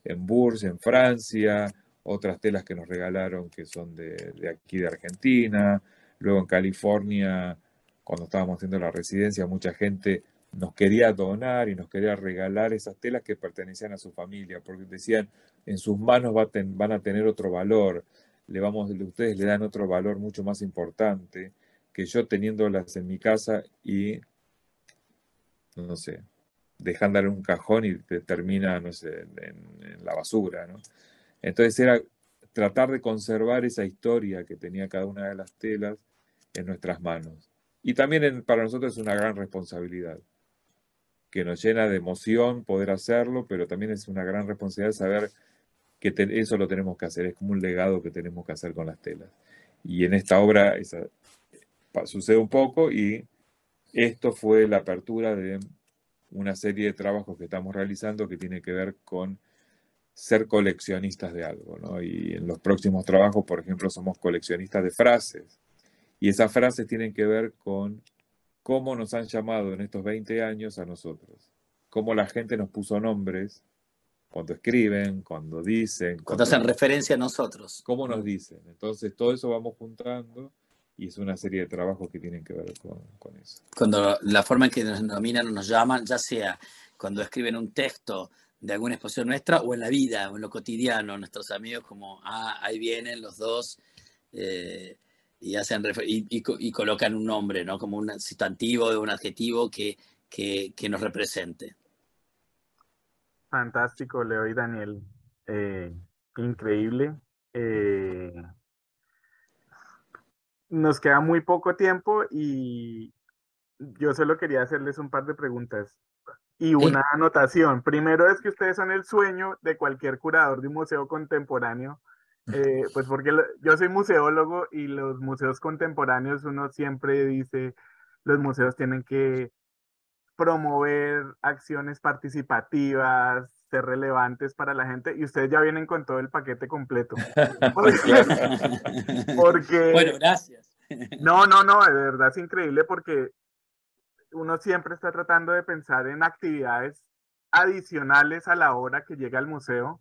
en Bourges, en Francia, otras telas que nos regalaron que son de, aquí de Argentina, luego en California, cuando estábamos haciendo la residencia, mucha gente nos quería donar y nos quería regalar esas telas que pertenecían a su familia, porque decían, en sus manos van a tener otro valor le vamos, ustedes le dan otro valor mucho más importante que yo teniéndolas en mi casa y, no sé, dejándole un cajón y te termina, no sé, en, la basura, ¿no? Entonces era tratar de conservar esa historia que tenía cada una de las telas en nuestras manos. Y también para nosotros es una gran responsabilidad, que nos llena de emoción poder hacerlo, pero también es una gran responsabilidad saber que eso lo tenemos que hacer, es como un legado que tenemos que hacer con las telas. Y en esta obra sucede un poco y esto fue la apertura de una serie de trabajos que estamos realizando que tiene que ver con ser coleccionistas de algo. Y en los próximos trabajos, por ejemplo, somos coleccionistas de frases. Y esas frases tienen que ver con cómo nos han llamado en estos 20 años a nosotros, cómo la gente nos puso nombres cuando escriben, cuando dicen. Cuando, hacen referencia a nosotros. ¿Cómo nos dicen? Entonces, todo eso vamos juntando y es una serie de trabajos que tienen que ver con, eso. Cuando la forma en que nos nominan o nos llaman, ya sea cuando escriben un texto de alguna exposición nuestra o en la vida o en lo cotidiano, nuestros amigos como, ah, ahí vienen los dos eh, y, hacen y, colocan un nombre, ¿no? Como un sustantivo o un adjetivo que, que, que nos represente. Fantástico, Leo y Daniel. Eh, increíble. Eh, nos queda muy poco tiempo y yo solo quería hacerles un par de preguntas y una anotación. Primero es que ustedes son el sueño de cualquier curador de un museo contemporáneo, eh, pues porque yo soy museólogo y los museos contemporáneos uno siempre dice, los museos tienen que promover acciones participativas, ser relevantes para la gente y ustedes ya vienen con todo el paquete completo. (laughs) Porque, bueno, gracias. No, no, no, de verdad es increíble porque uno siempre está tratando de pensar en actividades adicionales a la hora que llega al museo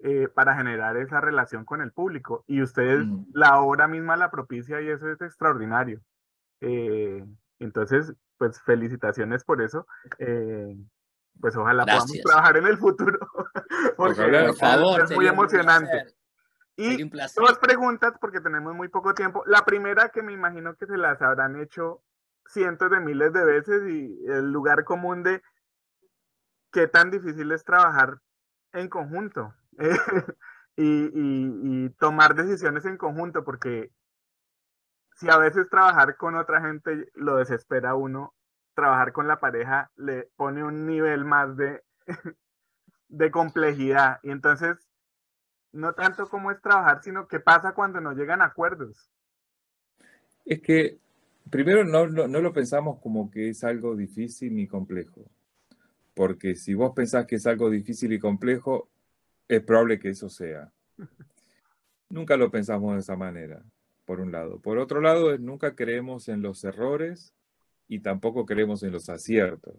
eh, para generar esa relación con el público. Y ustedes, mm. la hora misma la propicia y eso es extraordinario. Eh, entonces, pues felicitaciones por eso. Eh, pues ojalá podamos trabajar en el futuro, (laughs) porque es muy emocionante. Y dos preguntas, porque tenemos muy poco tiempo. La primera, que me imagino que se las habrán hecho cientos de miles de veces, y el lugar común de qué tan difícil es trabajar en conjunto (laughs) y, tomar decisiones en conjunto, porque si a veces trabajar con otra gente lo desespera uno, trabajar con la pareja le pone un nivel más de, (laughs) de complejidad. Y entonces, no tanto cómo es trabajar, sino qué pasa cuando no llegan acuerdos. Es que primero no, no, no, lo pensamos como que es algo difícil ni complejo. Porque si vos pensás que es algo difícil y complejo, es probable que eso sea. Nunca lo pensamos de esa manera por un lado. Por otro lado, nunca creemos en los errores y tampoco creemos en los aciertos.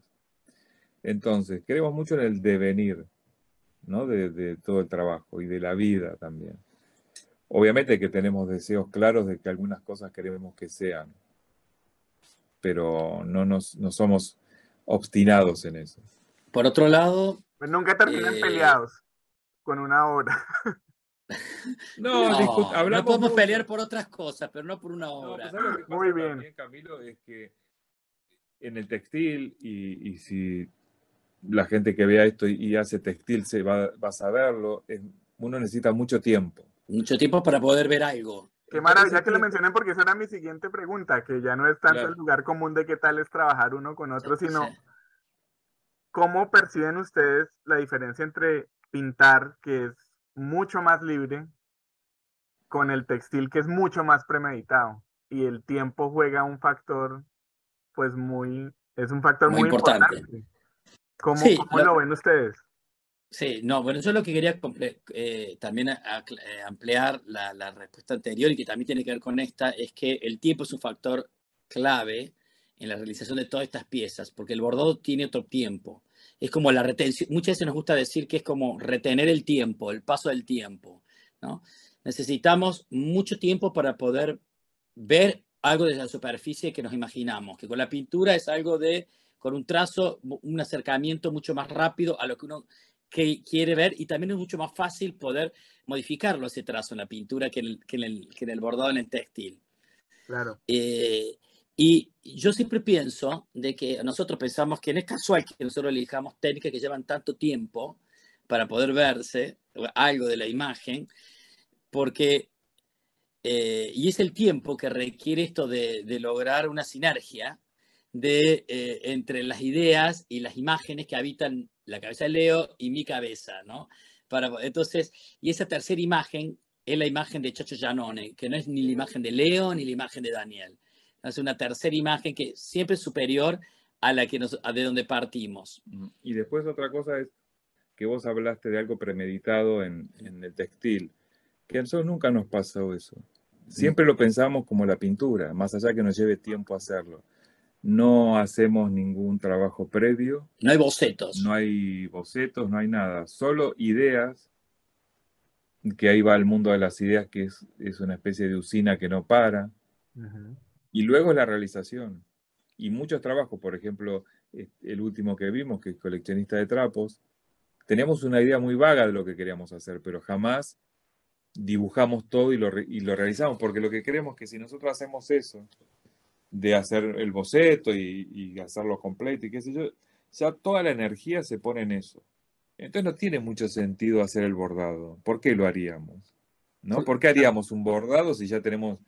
Entonces, creemos mucho en el devenir, ¿no? De, todo el trabajo y de la vida también. Obviamente que tenemos deseos claros de que algunas cosas queremos que sean pero no, nos, no somos obstinados en eso. Por otro lado... Pues nunca terminan eh, peleados con una obra. (laughs) No, No, hablamos no podemos mucho. pelear por otras cosas, pero no por una No, obra. pues, ¿sabes lo que pasa Muy bien. también, Camilo, es que en el textil, y, y si la gente que vea esto y, hace textil se va, va a saberlo, es- uno necesita mucho tiempo. Mucho tiempo para poder ver algo. Qué maravilla que lo sí, mencionen porque esa era mi siguiente pregunta, que ya no es tanto Claro. el lugar común de qué tal es trabajar uno con otro, sino Sí. cómo perciben ustedes la diferencia entre pintar, que es mucho más libre, con el textil, que es mucho más premeditado. Y el tiempo juega un factor, pues muy, es un factor Muy muy, importante. importante. ¿Cómo, Sí, cómo lo- lo ven ustedes? Sí, no, bueno, yo lo que quería comple- eh, también a- a- eh, ampliar la, la respuesta anterior y que también tiene que ver con esta, es que el tiempo es un factor clave en la realización de todas estas piezas, porque el bordado tiene otro tiempo. Es como la retención, muchas veces nos gusta decir que es como retener el tiempo, el paso del tiempo, ¿no? Necesitamos mucho tiempo para poder ver algo desde la superficie que nos imaginamos, que con la pintura es algo de, con un trazo, un acercamiento mucho más rápido a lo que uno que quiere ver y también es mucho más fácil poder modificarlo ese trazo en la pintura que en el, que en el, que en el bordado en el textil. Claro. Eh, y yo siempre pienso de que nosotros pensamos que no es casual que nosotros elijamos técnicas que llevan tanto tiempo para poder verse algo de la imagen, porque, eh, y es el tiempo que requiere esto de, lograr una sinergia de, eh, entre las ideas y las imágenes que habitan la cabeza de Leo y mi cabeza, ¿no? Para, entonces, y esa tercera imagen es la imagen de Chacho Giannone, que no es ni la imagen de Leo ni la imagen de Daniel. Es una tercera imagen que siempre es superior a la que nos, a de donde partimos. Y después otra cosa es que vos hablaste de algo premeditado en, en el textil, que a nosotros nunca nos pasó eso. Siempre lo pensamos como la pintura, más allá que nos lleve tiempo hacerlo. No hacemos ningún trabajo previo, No hay bocetos. no hay bocetos, no hay nada, solo ideas, que ahí va el mundo de las ideas, que es, es una especie de usina que no para, Ujú. Y luego la realización. Y muchos trabajos, por ejemplo, eh, el último que vimos, que es coleccionista de trapos, teníamos una idea muy vaga de lo que queríamos hacer, pero jamás dibujamos todo y lo, y lo realizamos, porque lo que queremos es que si nosotros hacemos eso, de hacer el boceto y, y hacerlo completo y qué sé yo, ya toda la energía se pone en eso. Entonces no tiene mucho sentido hacer el bordado. ¿Por qué lo haríamos? ¿No? ¿Por qué haríamos un bordado si ya tenemos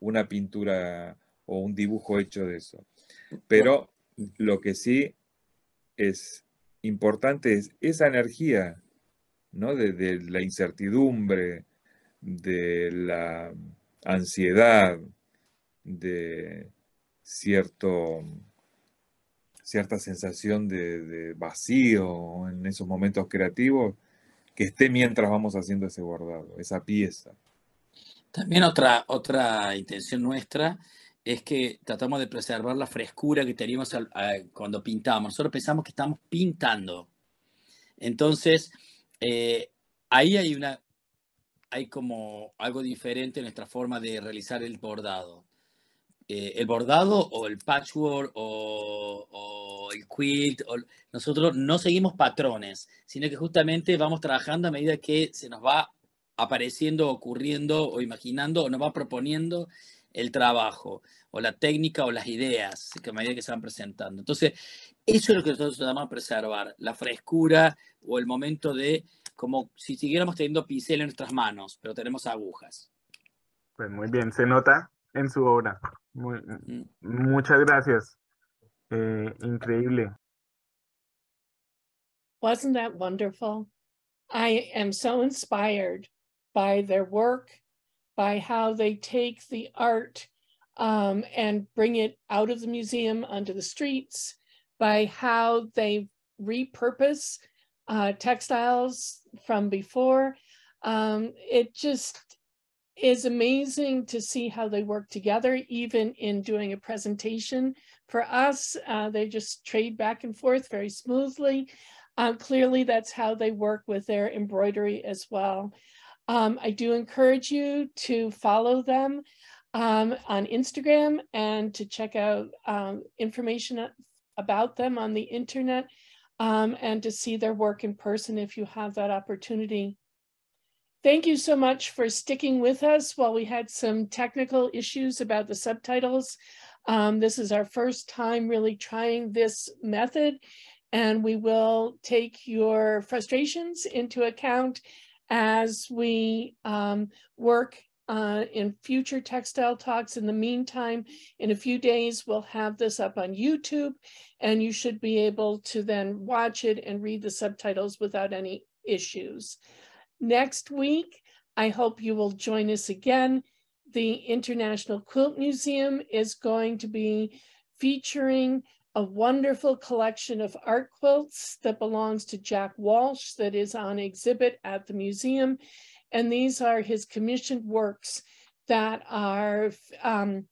una pintura o un dibujo hecho de eso? Pero lo que sí es importante es esa energía, ¿no? De, la incertidumbre, de la ansiedad, de cierto, cierta sensación de, de vacío en esos momentos creativos, que esté mientras vamos haciendo ese bordado, esa pieza. También otra, otra intención nuestra es que tratamos de preservar la frescura que teníamos al- a- cuando pintamos. Nosotros pensamos que estamos pintando. Entonces, eh, ahí hay una, hay como algo diferente en nuestra forma de realizar el bordado. Eh, el bordado o el patchwork o, o el quilt, o- nosotros no seguimos patrones, sino que justamente vamos trabajando a medida que se nos va apareciendo, ocurriendo o imaginando o nos va proponiendo el trabajo o la técnica o las ideas que a medida que se van presentando. Entonces, eso es lo que nosotros tratamos de preservar, la frescura o el momento de como si siguiéramos teniendo pincel en nuestras manos, pero tenemos agujas. Pues muy bien, se nota en su obra. Muy- Mm. muchas gracias. Eh, increíble. Wasn't that wonderful? I am so inspired by their work, by how they take the art um, and bring it out of the museum onto the streets, by how they repurpose uh, textiles from before. Um, it just is amazing to see how they work together, even in doing a presentation. For us, uh, they just trade back and forth very smoothly. Uh, clearly, that's how they work with their embroidery as well. Um, I do encourage you to follow them. um, on Instagram and to check out um, information about them on the internet um, and to see their work in person if you have that opportunity. Thank you so much for sticking with us while we had some technical issues about the subtitles. Um, this is our first time really trying this method and we will take your frustrations into account as we um, work uh, in future textile talks. In the meantime, in a few days, we'll have this up on YouTube and you should be able to then watch it and read the subtitles without any issues. Next week, I hope you will join us again. The International Quilt Museum is going to be featuring a wonderful collection of art quilts that belongs to Jack Walsh that is on exhibit at the museum. And these are his commissioned works that are um,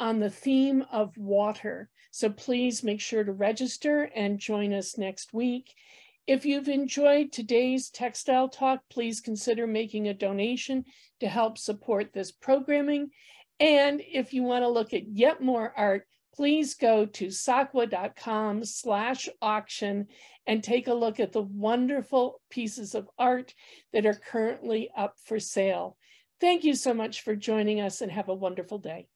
on the theme of water. So please make sure to register and join us next week. If you've enjoyed today's textile talk, please consider making a donation to help support this programming. And if you want to look at yet more art, please go to sakwa.com slash auction and take a look at the wonderful pieces of art that are currently up for sale. Thank you so much for joining us and have a wonderful day.